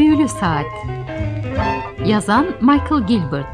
Büyülü Saat Yazan Michael Gilbert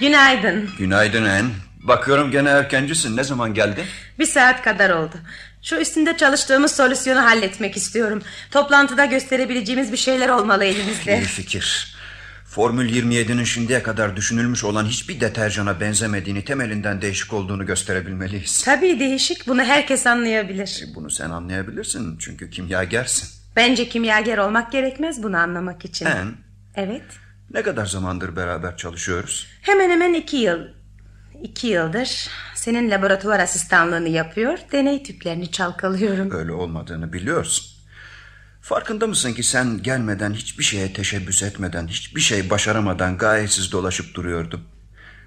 Günaydın. Günaydın En. Bakıyorum gene erkencisin. Ne zaman geldin? Bir saat kadar oldu. Şu üstünde çalıştığımız solüsyonu halletmek istiyorum. Toplantıda gösterebileceğimiz bir şeyler olmalı elimizde. İyi fikir. Formül 27'nin şimdiye kadar düşünülmüş olan hiçbir deterjana benzemediğini temelinden değişik olduğunu gösterebilmeliyiz. Tabii değişik. Bunu herkes anlayabilir. E, bunu sen anlayabilirsin çünkü kimyagersin. Bence kimyager olmak gerekmez bunu anlamak için. En, Evet. ne kadar zamandır beraber çalışıyoruz? Hemen hemen iki yıl. İki yıldır senin laboratuvar asistanlığını yapıyor. Deney tüplerini çalkalıyorum. Öyle olmadığını biliyorsun. Farkında mısın ki sen gelmeden hiçbir şeye teşebbüs etmeden, hiçbir şey başaramadan gayetsiz dolaşıp duruyordum.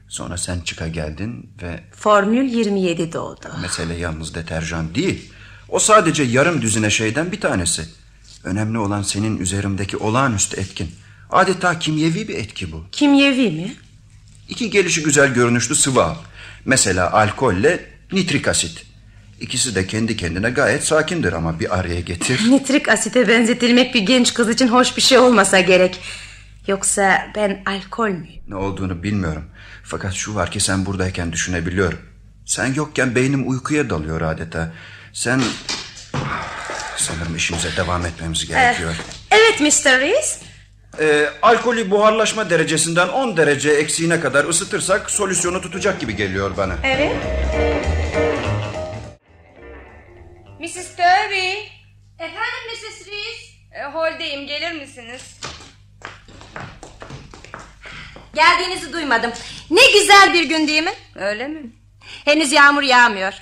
Sonra sen çıka geldin ve Formül 27 doğdu. mesele yalnız deterjan değil. O sadece yarım düzine şeyden bir tanesi. Önemli olan senin üzerimdeki olağanüstü etkin. Adeta kimyevi bir etki bu. Kimyevi mi? İki gelişi güzel görünüşlü sıvı al. Mesela alkolle nitrik asit. İkisi de kendi kendine gayet sakindir ama bir araya getir. Nitrik asite benzetilmek bir genç kız için hoş bir şey olmasa gerek. Yoksa ben alkol müyüm? Ne olduğunu bilmiyorum. Fakat şu var ki sen buradayken düşünebiliyorum. Sen yokken beynim uykuya dalıyor adeta. Sen... Sanırım işimize devam etmemiz gerekiyor. Evet Mr. Rees. Ee, alkolü buharlaşma derecesinden 10 derece eksiğine kadar ısıtırsak solüsyonu tutacak gibi geliyor bana. Evet. Mrs. Derby. Efendim Mrs. Rees? E, holdeyim gelir misiniz? Geldiğinizi duymadım. Ne güzel bir gün değil mi? Öyle mi? Henüz yağmur yağmıyor.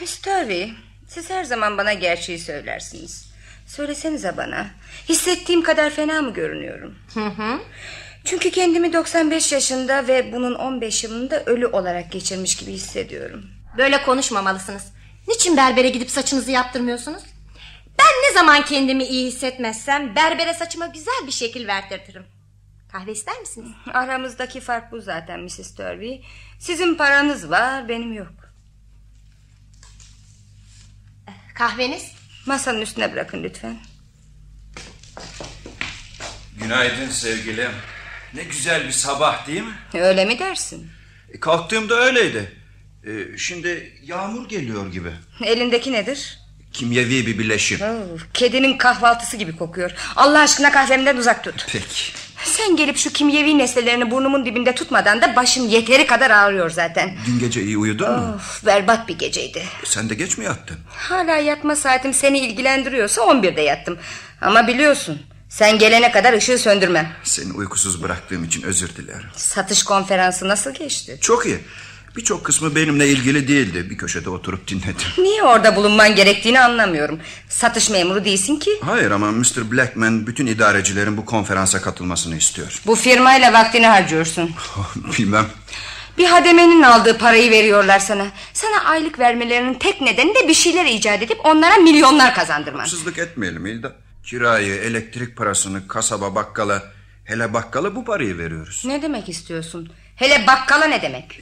Miss Derby. Siz her zaman bana gerçeği söylersiniz. Söylesenize bana. Hissettiğim kadar fena mı görünüyorum? Hı hı. Çünkü kendimi 95 yaşında ve bunun 15 yılında ölü olarak geçirmiş gibi hissediyorum. Böyle konuşmamalısınız. Niçin berbere gidip saçınızı yaptırmıyorsunuz? Ben ne zaman kendimi iyi hissetmezsem berbere saçıma güzel bir şekil verdirtirim. Kahve ister misiniz? Aramızdaki fark bu zaten Mrs. Derby. Sizin paranız var benim yok. Kahveniz? Masanın üstüne bırakın lütfen. Günaydın sevgilim. Ne güzel bir sabah değil mi? Öyle mi dersin? E, kalktığımda öyleydi. E, şimdi yağmur geliyor gibi. Elindeki nedir? Kimyevi bir bileşim. Oh, kedinin kahvaltısı gibi kokuyor. Allah aşkına kahvemden uzak tut. Peki. Sen gelip şu kimyevi nesnelerini burnumun dibinde tutmadan da başım yeteri kadar ağrıyor zaten. Dün gece iyi uyudun mu? Of, berbat bir geceydi. E, Sen de geç mi yattın? Hala yatma saatim seni ilgilendiriyorsa 11'de yattım. Ama biliyorsun sen gelene kadar ışığı söndürmem. Seni uykusuz bıraktığım için özür dilerim. Satış konferansı nasıl geçti? Çok iyi. Birçok kısmı benimle ilgili değildi. Bir köşede oturup dinledim. Niye orada bulunman gerektiğini anlamıyorum. Satış memuru değilsin ki. Hayır ama Mr. Blackman bütün idarecilerin bu konferansa katılmasını istiyor. Bu firmayla vaktini harcıyorsun. Bilmem. Bir hademenin aldığı parayı veriyorlar sana. Sana aylık vermelerinin tek nedeni de bir şeyler icat edip onlara milyonlar kazandırman. Haksızlık etmeyelim İlda. Kirayı, elektrik parasını, kasaba bakkala... Hele bakkala bu parayı veriyoruz. Ne demek istiyorsun? Hele bakkala ne demek?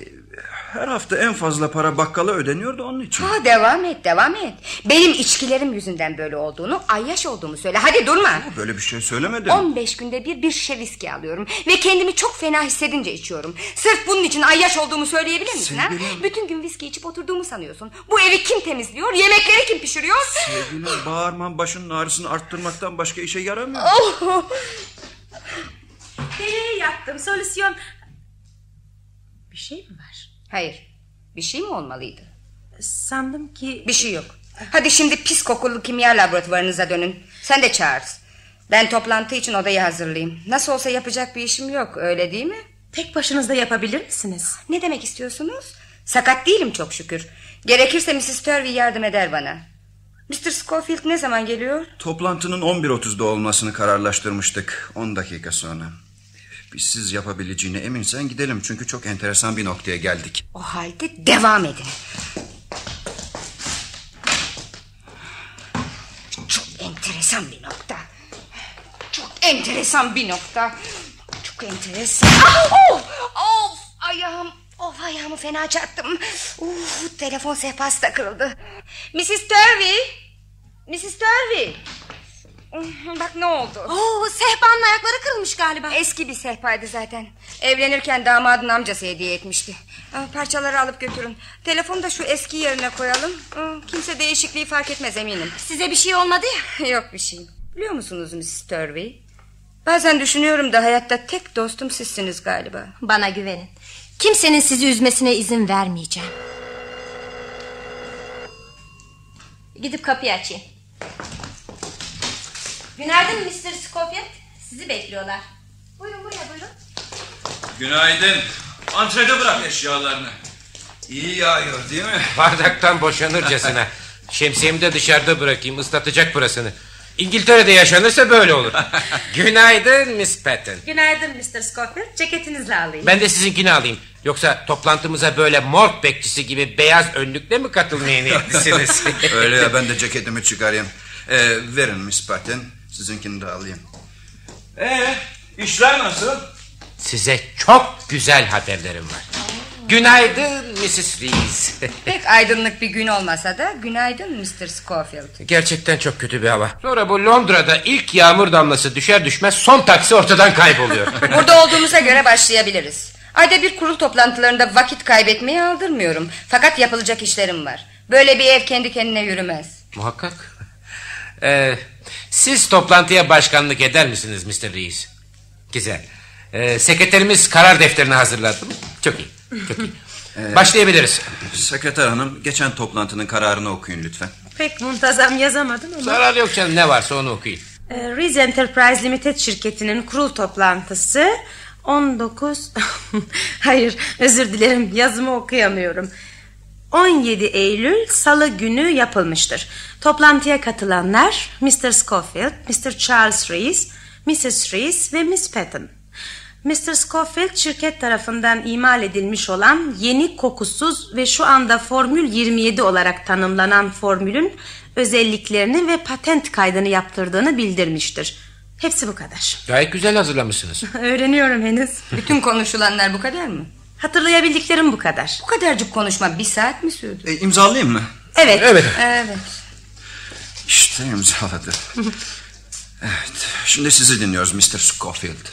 Her hafta en fazla para bakkala ödeniyor da onun için. Ha, devam et devam et. Benim içkilerim yüzünden böyle olduğunu, ayyaş olduğumu söyle. Hadi durma. Böyle bir şey söylemedim. 15 günde bir bir şişe viski alıyorum. Ve kendimi çok fena hissedince içiyorum. Sırf bunun için ayyaş olduğumu söyleyebilir misin? Ha? Sevgilim. Bütün gün viski içip oturduğumu sanıyorsun. Bu evi kim temizliyor? Yemekleri kim pişiriyor? Sevgilim bağırman başının ağrısını arttırmaktan başka işe yaramıyor. Oh! Deney yaptım. Solüsyon... Bir şey mi var? Hayır. Bir şey mi olmalıydı? Sandım ki... Bir şey yok. Hadi şimdi pis kokulu kimya laboratuvarınıza dönün. Sen de çağırız. Ben toplantı için odayı hazırlayayım. Nasıl olsa yapacak bir işim yok öyle değil mi? Tek başınızda yapabilir misiniz? Ne demek istiyorsunuz? Sakat değilim çok şükür. Gerekirse Mrs. Turvey yardım eder bana. Mr. Schofield ne zaman geliyor? Toplantının 11.30'da olmasını kararlaştırmıştık. 10 dakika sonra. Biz siz yapabileceğine eminsen gidelim. Çünkü çok enteresan bir noktaya geldik. O halde devam edin. Çok enteresan bir nokta. Çok enteresan bir nokta. Çok enteresan. Oh, of ayağım. Of ayağımı fena çarptım. Uf, telefon sehpası da kırıldı. Mrs. Turvey. Mrs. Turvey. Bak ne oldu? Oo, sehpanın ayakları kırılmış galiba. Eski bir sehpaydı zaten. Evlenirken damadın amcası hediye etmişti. Aa, Parçaları alıp götürün. Telefonu da şu eski yerine koyalım. Aa, Kimse değişikliği fark etmez eminim. Size bir şey olmadı ya. Yok bir şey. Biliyor musunuz Miss Turvey? Bazen düşünüyorum da hayatta tek dostum sizsiniz galiba. Bana güvenin. Kimsenin sizi üzmesine izin vermeyeceğim. Gidip kapıyı açayım. Günaydın Mr. Scofield. Sizi bekliyorlar. Buyurun buraya buyurun. Günaydın. Antrede bırak eşyalarını. İyi yağıyor değil mi? Bardaktan boşanırcasına. Şemsiyemi de dışarıda bırakayım ıslatacak burasını. İngiltere'de yaşanırsa böyle olur. Günaydın Miss Patton. Günaydın Mr. Scofield. Ceketinizle alayım. Ben de sizinkini alayım. Yoksa toplantımıza böyle morg bekçisi gibi beyaz önlükle mi katılmaya niyetlisiniz? Öyle ya ben de ceketimi çıkarayım. Ee, verin Miss Patton. Sizinkini de alayım. Ee, işler nasıl? Size çok güzel haberlerim var. Günaydın Mrs. Rees. Pek aydınlık bir gün olmasa da günaydın Mr. Scofield. Gerçekten çok kötü bir hava. Sonra bu Londra'da ilk yağmur damlası düşer düşmez son taksi ortadan kayboluyor. Burada olduğumuza göre başlayabiliriz. Ayda bir kurul toplantılarında vakit kaybetmeyi aldırmıyorum. Fakat yapılacak işlerim var. Böyle bir ev kendi kendine yürümez. Muhakkak. Ee, siz toplantıya başkanlık eder misiniz Mr. Rees? Güzel. Ee, sekreterimiz karar defterini hazırladı mı? Çok iyi. Çok iyi. Başlayabiliriz. Sekreter hanım geçen toplantının kararını okuyun lütfen. Pek muntazam yazamadım ama. Zarar yok canım ne varsa onu okuyun. Ee, Rees Enterprise Limited şirketinin kurul toplantısı 19 Hayır özür dilerim yazımı okuyamıyorum 17 Eylül Salı günü yapılmıştır Toplantıya katılanlar Mr. Scofield, Mr. Charles Rees, Mrs. Rees ve Miss Patton Mr. Scofield şirket tarafından imal edilmiş olan yeni kokusuz ve şu anda Formül 27 olarak tanımlanan formülün özelliklerini ve patent kaydını yaptırdığını bildirmiştir. Hepsi bu kadar. Gayet güzel hazırlamışsınız. Öğreniyorum henüz. Bütün konuşulanlar bu kadar mı? Hatırlayabildiklerim bu kadar. Bu kadarcık konuşma bir saat mi sürdü? E, imzalayayım mı? Evet. Evet. Evet. İşte imzaladı. evet. Şimdi sizi dinliyoruz Mr. Scofield.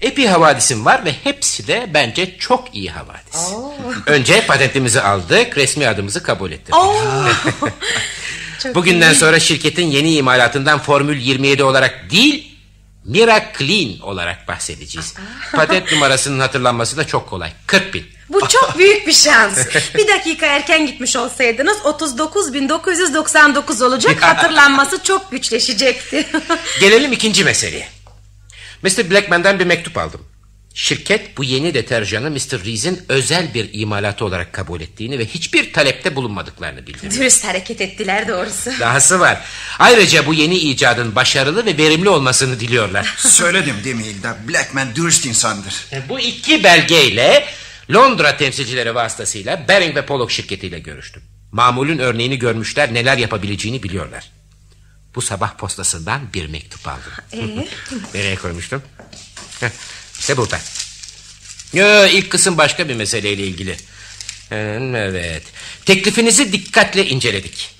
Epey havadisim var ve hepsi de bence çok iyi havadis. Önce patentimizi aldık, resmi adımızı kabul ettik. Bugünden sonra şirketin yeni imalatından Formül 27 olarak değil, Miraclean olarak bahsedeceğiz. Patent numarasının hatırlanması da çok kolay. 40 bin. Bu çok büyük bir şans. Bir dakika erken gitmiş olsaydınız 39.999 olacak. Hatırlanması çok güçleşecekti. Gelelim ikinci meseleye. Mr. Blackman'dan bir mektup aldım. Şirket bu yeni deterjanı Mr. Rees'in özel bir imalatı olarak kabul ettiğini ve hiçbir talepte bulunmadıklarını bildirdi. Dürüst hareket ettiler doğrusu. Dahası var. Ayrıca bu yeni icadın başarılı ve verimli olmasını diliyorlar. Söyledim değil mi Hilda? Blackman dürüst insandır. bu iki belgeyle Londra temsilcileri vasıtasıyla Baring ve Pollock şirketiyle görüştüm. Mamulün örneğini görmüşler neler yapabileceğini biliyorlar. Bu sabah postasından bir mektup aldım. Nereye koymuştum? İşte burada. Yo, ilk kısım başka bir meseleyle ilgili. Evet. Teklifinizi dikkatle inceledik.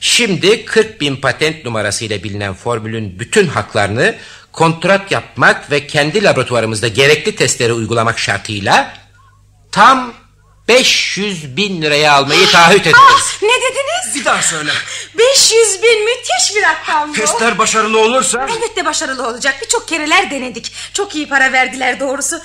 Şimdi 40 bin patent numarasıyla bilinen formülün bütün haklarını kontrat yapmak ve kendi laboratuvarımızda gerekli testleri uygulamak şartıyla tam 500 bin liraya almayı taahhüt ederiz. Ne dediniz? Bir daha söyle. 500 bin müthiş bir rakam bu. Testler başarılı olursa... Elbette başarılı olacak. Birçok kereler denedik. Çok iyi para verdiler doğrusu.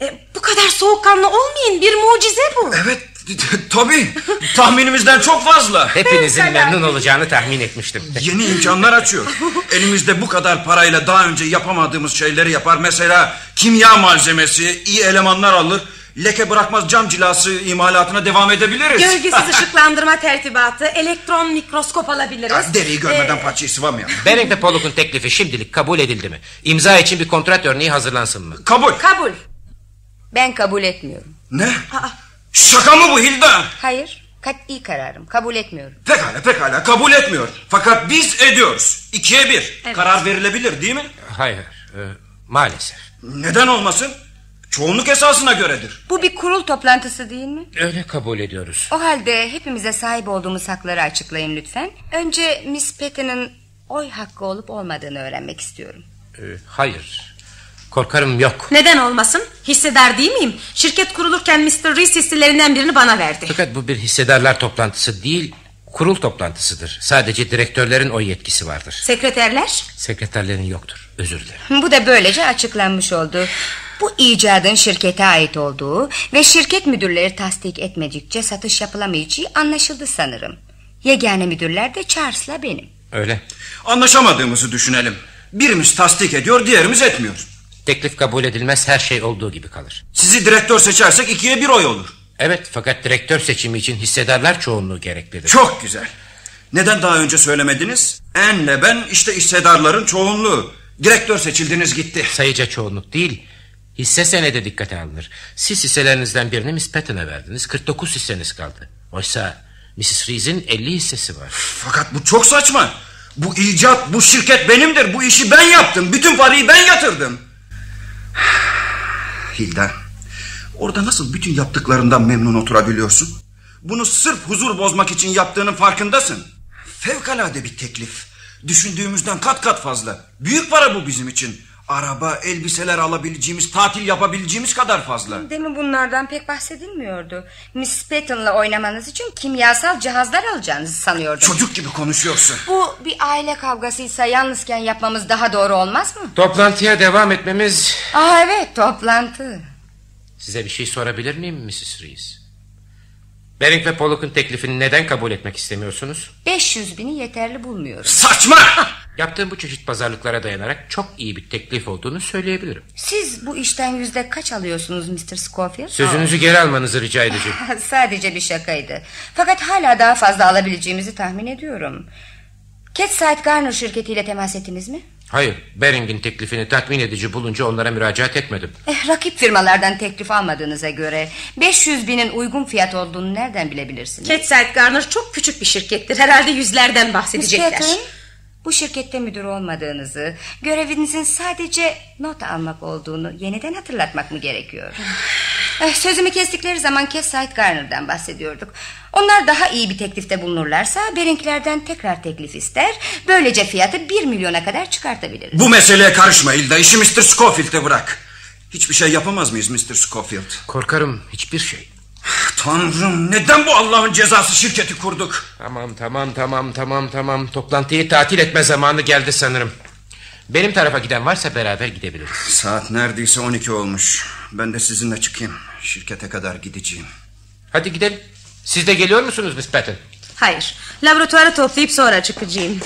E, bu kadar soğukkanlı olmayın. Bir mucize bu. Evet tabii. Tahminimizden çok fazla. Hepinizin Fevkalade. memnun olacağını tahmin etmiştim. Yeni imkanlar açıyor. Elimizde bu kadar parayla daha önce yapamadığımız şeyleri yapar. Mesela kimya malzemesi, iyi elemanlar alır. Leke bırakmaz cam cilası imalatına devam edebiliriz. Gölgesiz ışıklandırma tertibatı, elektron mikroskop alabiliriz. Ya, Deriyi görmeden Ee, parçayı sıvamayalım. Ve Pollock'un teklifi şimdilik kabul edildi mi? İmza için bir kontrat örneği hazırlansın mı? Kabul. kabul. Ben kabul etmiyorum. Ne? Şaka mı bu Hilda? Hayır. Kat'i kararım. Kabul etmiyorum. Pekala pekala kabul etmiyor. Fakat biz ediyoruz. İkiye bir. Evet. Karar verilebilir değil mi? Hayır, e, maalesef. Neden olmasın? Çoğunluk esasına göredir. Bu bir kurul toplantısı değil mi? Öyle kabul ediyoruz. O halde hepimize sahip olduğumuz hakları açıklayın lütfen. Önce Miss Patton'ın oy hakkı olup olmadığını öğrenmek istiyorum. Ee, hayır. Korkarım yok. Neden olmasın? Hissedar değil miyim? Şirket kurulurken Mr. Reese hisselerinden birini bana verdi. Fakat bu bir hissedarlar toplantısı değil, kurul toplantısıdır. Sadece direktörlerin oy yetkisi vardır. Sekreterler? Sekreterlerin yoktur. Özür dilerim. Bu da böylece açıklanmış oldu. Bu icadın şirkete ait olduğu ve şirket müdürleri tasdik etmedikçe satış yapılamayacağı anlaşıldı sanırım. Yegane müdürler de Charles'la benim. Öyle. Anlaşamadığımızı düşünelim. Birimiz tasdik ediyor, diğerimiz etmiyor. Teklif kabul edilmez her şey olduğu gibi kalır. Sizi direktör seçersek ikiye bir oy olur. Evet fakat direktör seçimi için hissedarlar çoğunluğu gereklidir. Çok güzel. Neden daha önce söylemediniz? Enle ben işte hissedarların çoğunluğu. Direktör seçildiniz gitti. Sayıca çoğunluk değil. Hisse senedi dikkate alınır. Siz hisselerinizden birini Miss Patton'a verdiniz. 49 hisseniz kaldı. Oysa Mrs. Reese'in 50 hissesi var. Fakat bu çok saçma. Bu icat, bu şirket benimdir. Bu işi ben yaptım. Bütün parayı ben yatırdım. Hilda, orada nasıl bütün yaptıklarından memnun oturabiliyorsun? Bunu sırf huzur bozmak için yaptığının farkındasın. Fevkalade bir teklif. Düşündüğümüzden kat kat fazla. Büyük para bu bizim için. Araba, elbiseler alabileceğimiz, tatil yapabileceğimiz kadar fazla. Demin bunlardan pek bahsedilmiyordu. Miss Patton'la oynamanız için kimyasal cihazlar alacağınızı sanıyordum. Çocuk gibi konuşuyorsun. Bu bir aile kavgasıysa yalnızken yapmamız daha doğru olmaz mı? Toplantıya devam etmemiz... Aa evet toplantı. Size bir şey sorabilir miyim Mrs. Reese? Bering ve Pollock'un teklifini neden kabul etmek istemiyorsunuz? 500 bini yeterli bulmuyorum. Saçma! Yaptığım bu çeşit pazarlıklara dayanarak çok iyi bir teklif olduğunu söyleyebilirim. Siz bu işten yüzde kaç alıyorsunuz Mr. Scofield? Sözünüzü geri almanızı rica edeceğim. Sadece bir şakaydı. Fakat hala daha fazla alabileceğimizi tahmin ediyorum. Catside Garner şirketiyle temas ettiniz mi? Hayır, Bering'in teklifini tatmin edici bulunca onlara müracaat etmedim. Eh, rakip firmalardan teklif almadığınıza göre 500 binin uygun fiyat olduğunu nereden bilebilirsiniz? Catside Garner çok küçük bir şirkettir. Herhalde yüzlerden bahsedecekler. Bu şirkette müdür olmadığınızı, görevinizin sadece not almak olduğunu yeniden hatırlatmak mı gerekiyor? Eh, Sözümü kestikleri zaman Catside Garner'dan bahsediyorduk. Onlar daha iyi bir teklifte bulunurlarsa Bering'lerden tekrar teklif ister. Böylece fiyatı 1 milyona kadar çıkartabiliriz. Bu meseleye karışma Hilda. İşi Mr. Scofield'e bırak. Hiçbir şey yapamaz mıyız Mr. Scofield? Korkarım hiçbir şey. Tanrım neden bu Allah'ın cezası şirketi kurduk? Tamam tamam tamam tamam tamam. Toplantıyı tatil etme zamanı geldi sanırım. Benim tarafa giden varsa beraber gidebiliriz. Saat neredeyse 12 olmuş. Ben de sizinle çıkayım. Şirkete kadar gideceğim. Hadi gidelim. Siz de geliyor musunuz Miss Patton? Hayır. Laboratuvarı toplayıp sonra çıkacağım.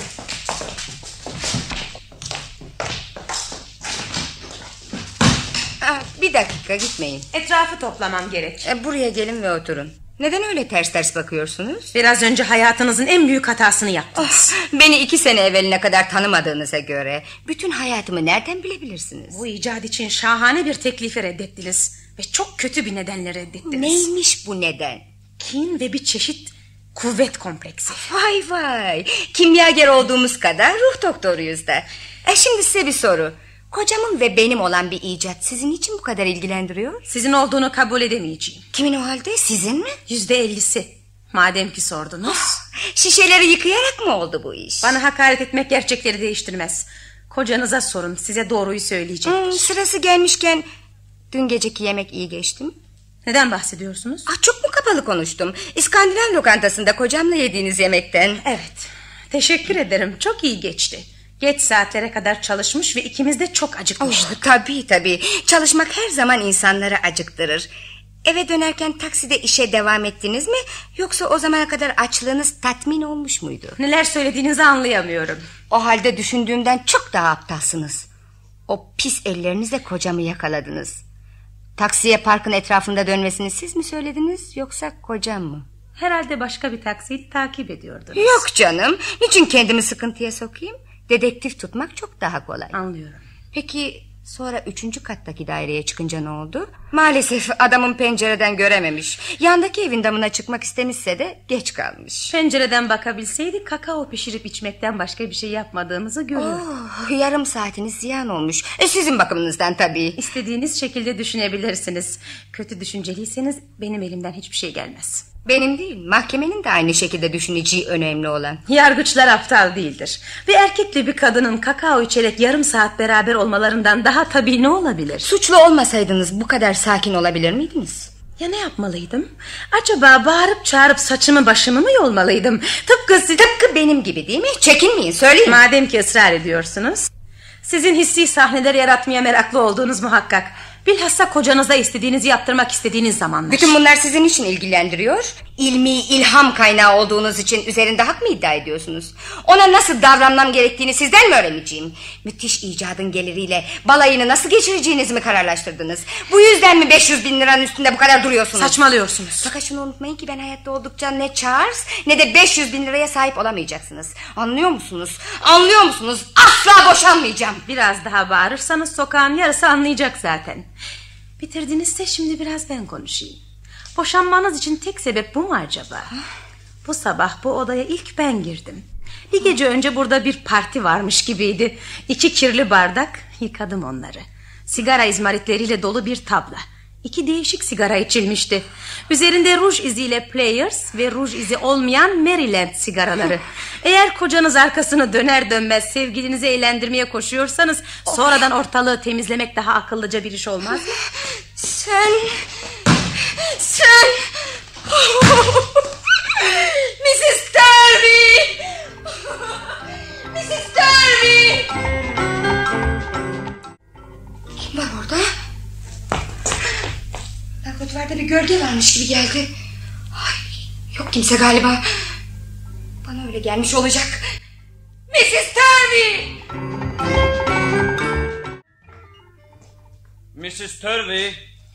Ah, bir dakika gitmeyin. Etrafı toplamam gerek. Eh, Buraya gelin ve oturun. Neden öyle ters ters bakıyorsunuz? Biraz önce hayatınızın en büyük hatasını yaptınız. Ah, beni iki sene evveline kadar tanımadığınıza göre... ...bütün hayatımı nereden bilebilirsiniz? Bu icat için şahane bir teklifi reddettiniz. Ve çok kötü bir nedenle reddettiniz. Neymiş bu neden? Kin ve bir çeşit kuvvet kompleksi. Vay vay. Kimyager olduğumuz kadar ruh doktoruyuz da. E şimdi size bir soru. Kocamın ve benim olan bir icat sizin için bu kadar ilgilendiriyor? Sizin olduğunu kabul edemeyeceğim. Kimin o halde? Sizin mi? Yüzde ellisi. Madem ki sordunuz. Şişeleri yıkayarak mı oldu bu iş? Bana hakaret etmek gerçekleri değiştirmez. Kocanıza sorun size doğruyu söyleyecek. Hmm, sırası gelmişken dün geceki yemek iyi geçti mi? Neden bahsediyorsunuz? Ah, çok mu kapalı konuştum? İskandinav lokantasında kocamla yediğiniz yemekten. Evet. Teşekkür ederim. Çok iyi geçti. Geç saatlere kadar çalışmış ve ikimiz de çok acıkmıştık. Oh, tabii tabii. Çalışmak her zaman insanları acıktırır. Eve dönerken takside işe devam ettiniz mi? Yoksa o zamana kadar açlığınız tatmin olmuş muydu? Neler söylediğinizi anlayamıyorum. O halde düşündüğümden çok daha aptalsınız. O pis ellerinizle kocamı yakaladınız. Taksiye parkın etrafında dönmesini siz mi söylediniz yoksa kocam mı? Herhalde başka bir taksiyi takip ediyordunuz. Yok canım. Niçin kendimi sıkıntıya sokayım? Dedektif tutmak çok daha kolay. Anlıyorum. Peki sonra üçüncü kattaki daireye çıkınca ne oldu? Maalesef adamın pencereden görememiş. Yandaki evin damına çıkmak istemişse de geç kalmış. Pencereden bakabilseydi kakao pişirip içmekten başka bir şey yapmadığımızı görürdü. Oh, yarım saatiniz ziyan olmuş. E, sizin bakımınızdan tabii. İstediğiniz şekilde düşünebilirsiniz. Kötü düşünceliyseniz benim elimden hiçbir şey gelmez. Benim değil mahkemenin de aynı şekilde düşüneceği önemli olan. Yargıçlar aptal değildir. Bir erkekle bir kadının kakao içerek yarım saat beraber olmalarından daha tabii ne olabilir? Suçlu olmasaydınız bu kadar sakin olabilir miydiniz? Ya ne yapmalıydım? Acaba bağırıp çağırıp saçımı başımı mı yolmalıydım? Tıpkı siz... Tıpkı benim gibi değil mi? Çekinmeyin söyleyin. Madem ki ısrar ediyorsunuz. Sizin hissi sahneler yaratmaya meraklı olduğunuz muhakkak. Bilhassa kocanıza istediğinizi yaptırmak istediğiniz zamanlar. Bütün bunlar sizin için ilgilendiriyor. İlmi ilham kaynağı olduğunuz için üzerinde hak mı iddia ediyorsunuz? Ona nasıl davranmam gerektiğini sizden mi öğreneceğim? Müthiş icadın geliriyle balayını nasıl geçireceğinizi mi kararlaştırdınız? Bu yüzden mi 500 bin liranın üstünde bu kadar duruyorsunuz? Saçmalıyorsunuz. Fakat şunu unutmayın ki ben hayatta oldukça ne Charles ne de 500 bin liraya sahip olamayacaksınız. Anlıyor musunuz? Anlıyor musunuz? Asla boşanmayacağım. Biraz daha bağırırsanız sokağın yarısı anlayacak zaten. Bitirdinizse şimdi biraz ben konuşayım. Boşanmanız için tek sebep bu mu acaba? Bu sabah bu odaya ilk ben girdim. Bir gece önce burada bir parti varmış gibiydi. İki kirli bardak yıkadım onları. Sigara izmaritleriyle dolu bir tabla. İki değişik sigara içilmişti. Üzerinde ruj iziyle Players ve ruj izi olmayan Maryland sigaraları. Eğer kocanız arkasını döner dönmez sevgilinizi eğlendirmeye koşuyorsanız... ...sonradan ortalığı temizlemek daha akıllıca bir iş olmaz? Sen... Sen... Mrs. Derby! Laboratuvarda bir gölge varmış gibi geldi. Ay, yok kimse galiba. Bana öyle gelmiş olacak. Mrs. Derby! Mrs. Turvey,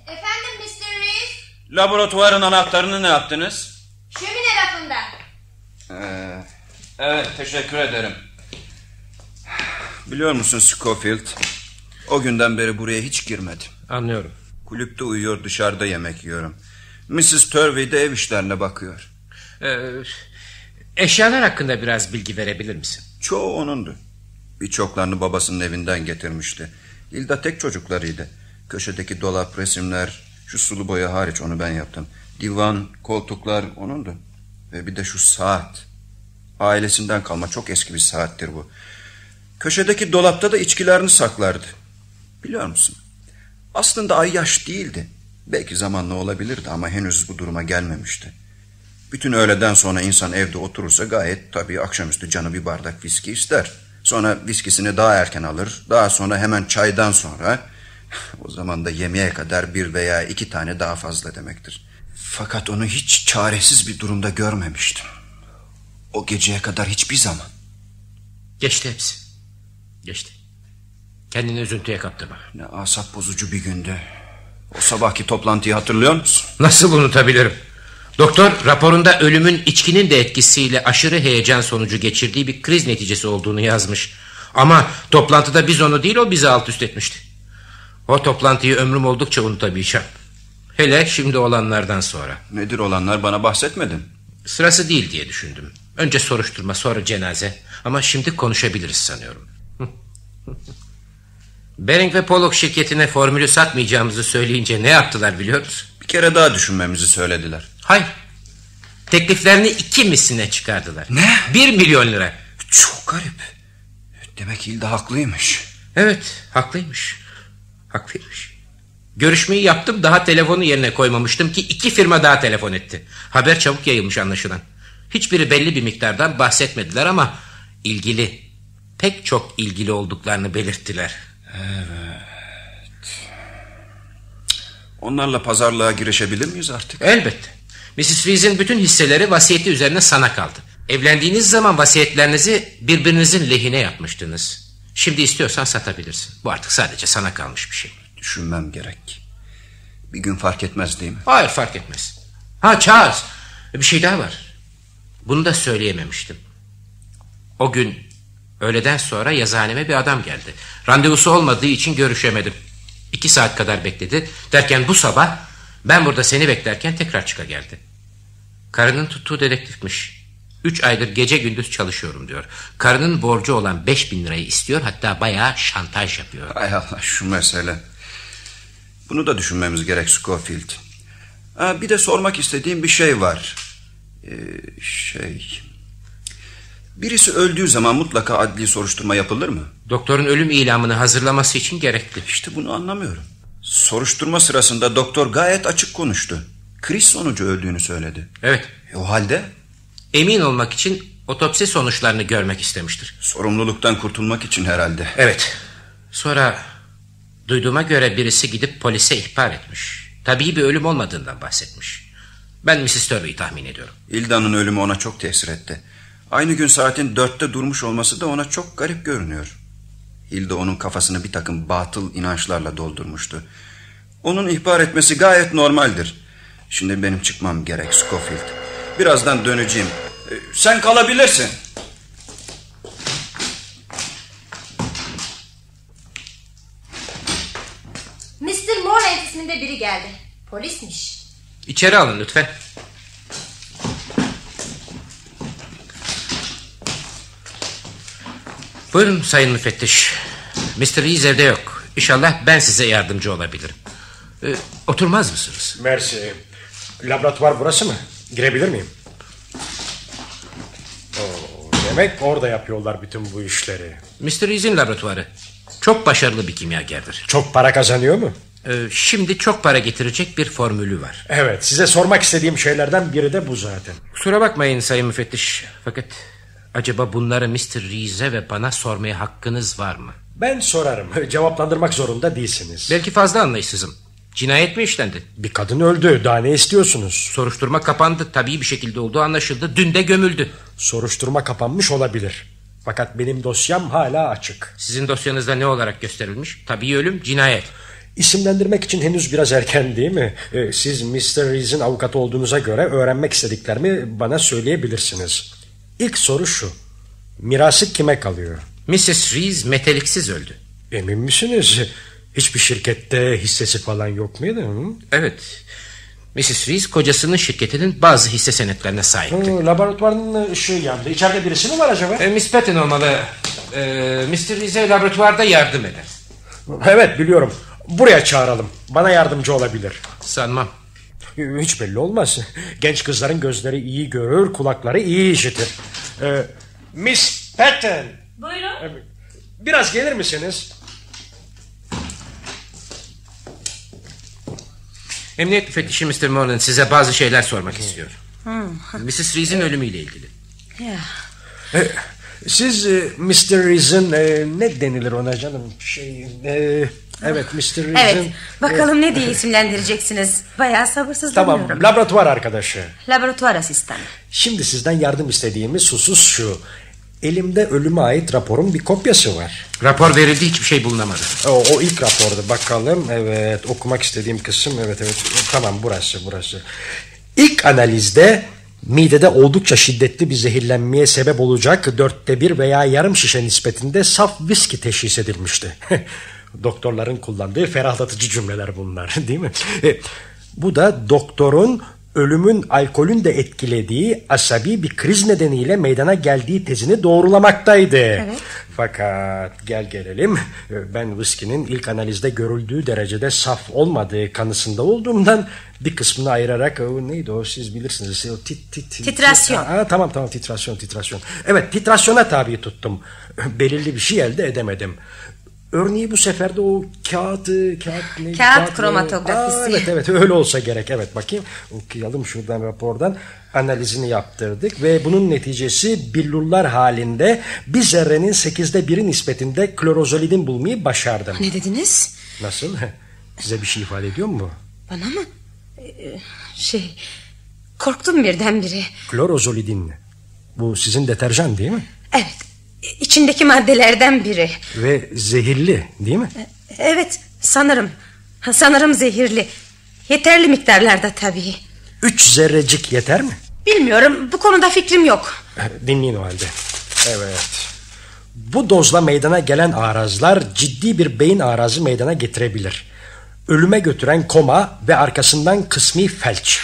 Efendim Mr. Reese? laboratuvarın anahtarını ne yaptınız? Şömine rafında. Ee, evet, teşekkür ederim. Biliyor musun Scofield? O günden beri buraya hiç girmedim. Anlıyorum. Kulüpte uyuyor, dışarıda yemek yiyorum. Mrs. Turvey de ev işlerine bakıyor. Ee, eşyalar hakkında biraz bilgi verebilir misin? Çoğu onundu. Birçoklarını babasının evinden getirmişti. Hilda tek çocuklarıydı. Köşedeki dolap, resimler, şu sulu boya hariç onu ben yaptım. Divan, koltuklar onundu. Ve bir de şu saat. Ailesinden kalma çok eski bir saattir bu. Köşedeki dolapta da içkilerini saklardı. Biliyor musun? Aslında ay yaş değildi. Belki zamanla olabilirdi ama henüz bu duruma gelmemişti. Bütün öğleden sonra insan evde oturursa gayet tabii akşamüstü canı bir bardak viski ister. Sonra viskisini daha erken alır. Daha sonra hemen çaydan sonra... O zaman da yemeğe kadar bir veya iki tane daha fazla demektir. Fakat onu hiç çaresiz bir durumda görmemiştim. O geceye kadar hiçbir zaman. Geçti hepsi. Geçti. Kendini üzüntüye kaptırma. Ne asap bozucu bir gündü. O sabahki toplantıyı hatırlıyor musun? Nasıl unutabilirim? Doktor raporunda ölümün içkinin de etkisiyle aşırı heyecan sonucu geçirdiği bir kriz neticesi olduğunu yazmış. Ama toplantıda biz onu değil o bizi alt üst etmişti. O toplantıyı ömrüm oldukça unutabileceğim. Hele şimdi olanlardan sonra. Nedir olanlar bana bahsetmedin. Sırası değil diye düşündüm. Önce soruşturma sonra cenaze. Ama şimdi konuşabiliriz sanıyorum. Bering ve Pollock şirketine formülü satmayacağımızı söyleyince ne yaptılar biliyor musun? Bir kere daha düşünmemizi söylediler. Hayır. Tekliflerini iki misline çıkardılar. Ne? Bir milyon lira. Çok garip. Demek Hilda haklıymış. Evet haklıymış. Haklıymış. Görüşmeyi yaptım daha telefonu yerine koymamıştım ki iki firma daha telefon etti. Haber çabuk yayılmış anlaşılan. Hiçbiri belli bir miktardan bahsetmediler ama ilgili pek çok ilgili olduklarını belirttiler. Onlarla pazarlığa girişebilir miyiz artık? Elbette. Mrs. Reese'in bütün hisseleri vasiyeti üzerine sana kaldı. Evlendiğiniz zaman vasiyetlerinizi birbirinizin lehine yapmıştınız. Şimdi istiyorsan satabilirsin. Bu artık sadece sana kalmış bir şey. Düşünmem gerek. Bir gün fark etmez değil mi? Hayır fark etmez. Ha Charles bir şey daha var. Bunu da söyleyememiştim. O gün öğleden sonra yazıhaneme bir adam geldi. Randevusu olmadığı için görüşemedim. İki saat kadar bekledi. Derken bu sabah ben burada seni beklerken tekrar çıka geldi. Karının tuttuğu dedektifmiş. Üç aydır gece gündüz çalışıyorum diyor. Karının borcu olan beş bin lirayı istiyor hatta bayağı şantaj yapıyor. Hay Allah şu mesele. Bunu da düşünmemiz gerek Scofield. Ha, bir de sormak istediğim bir şey var. Ee, şey... Birisi öldüğü zaman mutlaka adli soruşturma yapılır mı? Doktorun ölüm ilamını hazırlaması için gerekli. İşte bunu anlamıyorum. Soruşturma sırasında doktor gayet açık konuştu. Kriz sonucu öldüğünü söyledi. Evet. E, o halde Emin olmak için otopsi sonuçlarını görmek istemiştir. sorumluluktan kurtulmak için herhalde. Evet. Sonra duyduğuma göre birisi gidip polise ihbar etmiş. Tabii bir ölüm olmadığından bahsetmiş. Ben Mrs. Turvey'i tahmin ediyorum. İlda'nın ölümü ona çok tesir etti. Aynı gün saatin dörtte durmuş olması da ona çok garip görünüyor. Hilda onun kafasını bir takım batıl inançlarla doldurmuştu. Onun ihbar etmesi gayet normaldir. Şimdi benim çıkmam gerek Scofield. Birazdan döneceğim. Ee, Sen kalabilirsin. Mr. Morland isminde biri geldi. Polismiş. İçeri alın lütfen. Buyurun sayın müfettiş. Mr. Rees evde yok. İnşallah ben size yardımcı olabilirim. Ee, oturmaz mısınız? Mersi. Laboratuvar burası mı? Girebilir miyim? Oo, demek orada yapıyorlar bütün bu işleri. Mr. Rees'in laboratuvarı. Çok başarılı bir kimyagerdir. Çok para kazanıyor mu? Ee, şimdi çok para getirecek bir formülü var. Evet size sormak istediğim şeylerden biri de bu zaten. Kusura bakmayın sayın müfettiş. Fakat acaba bunları Mr. Rees'e ve bana sormaya hakkınız var mı? Ben sorarım. Cevaplandırmak zorunda değilsiniz. Belki fazla anlayışsızım. Cinayet mi işlendi? Bir kadın öldü. Daha ne istiyorsunuz? Soruşturma kapandı. Tabii bir şekilde olduğu anlaşıldı. Dün de gömüldü. Soruşturma kapanmış olabilir. Fakat benim dosyam hala açık. Sizin dosyanızda ne olarak gösterilmiş? Tabii ölüm, cinayet. İsimlendirmek için henüz biraz erken değil mi? Ee, Siz Mr. Rees'in avukatı olduğunuza göre öğrenmek istediklerimi bana söyleyebilirsiniz. İlk soru şu. Mirası kime kalıyor? Mrs. Rees meteliksiz öldü. Emin misiniz? Hiçbir şirkette hissesi falan yok muydu? Hı? Evet. Mrs. Rees kocasının şirketinin bazı hisse senetlerine sahipti. Hı, laboratuvarın ışığı yandı. İçeride birisi mi var acaba? E, Miss Patton olmalı. E, Mr. Rees'e laboratuvarda yardım eder. Evet biliyorum. Buraya çağıralım. Bana yardımcı olabilir. Sanmam. Hiç belli olmaz. Genç kızların gözleri iyi görür, kulakları iyi işitir. Ee, Miss Patton. Buyurun. Biraz gelir misiniz? Emniyet müfettişi Mr. Morgan size bazı şeyler sormak istiyor. Mrs. Rees'in ölümüyle ilgili. Ee, siz e, Mr. Rees'in e, ne denilir ona canım? Şey, e, evet Mr. Rees'in... Evet bakalım ne diye isimlendireceksiniz. Bayağı sabırsızlanıyorum. Tamam laboratuvar arkadaşı. Laboratuvar asistanı. Şimdi sizden yardım istediğimiz husus şu. Elimde ölüme ait raporun bir kopyası var. Rapor verildi hiçbir şey bulunamadı. O, o ilk raporda bakalım. Evet okumak istediğim kısım evet evet. Tamam burası burası. İlk analizde midede oldukça şiddetli bir zehirlenmeye sebep olacak dörtte bir veya yarım şişe nispetinde saf viski teşhis edilmişti. Doktorların kullandığı ferahlatıcı cümleler bunlar değil mi? E, Bu da doktorun ölümün alkolün de etkilediği asabi bir kriz nedeniyle meydana geldiği tezini doğrulamaktaydı. Fakat gel gelelim e, ben viskinin ilk analizde görüldüğü derecede saf olmadığı kanısında olduğumdan bir kısmını ayırarak o, neydi o siz bilirsiniz o tit, tit, Titrasyon. Ha, tamam tamam titrasyon titrasyon. Evet titrasyona tabi tuttum. Belirli bir şey elde edemedim. Örneği bu sefer de o kağıdı kağıt ne? Kağıt ne? kromatografisi. Aa, evet evet öyle olsa gerek. Evet bakayım okuyalım şuradan rapordan analizini yaptırdık ve bunun neticesi billurlar halinde bir zerrenin sekizde biri nispetinde klorozolidin bulmayı başardım. Ne dediniz? Nasıl? Size bir şey ifade ediyor mu? Bana mı? Ee, şey korktum birdenbire. Klorozolidin. Bu sizin deterjan değil mi? Evet içindeki maddelerden biri. Ve zehirli değil mi? Evet sanırım. Sanırım zehirli. Yeterli miktarlarda tabii. Üç zerrecik yeter mi? Bilmiyorum bu konuda fikrim yok. Dinleyin o halde. Evet. Bu dozla meydana gelen arazlar ciddi bir beyin arazı meydana getirebilir. Ölüme götüren koma ve arkasından kısmi felç.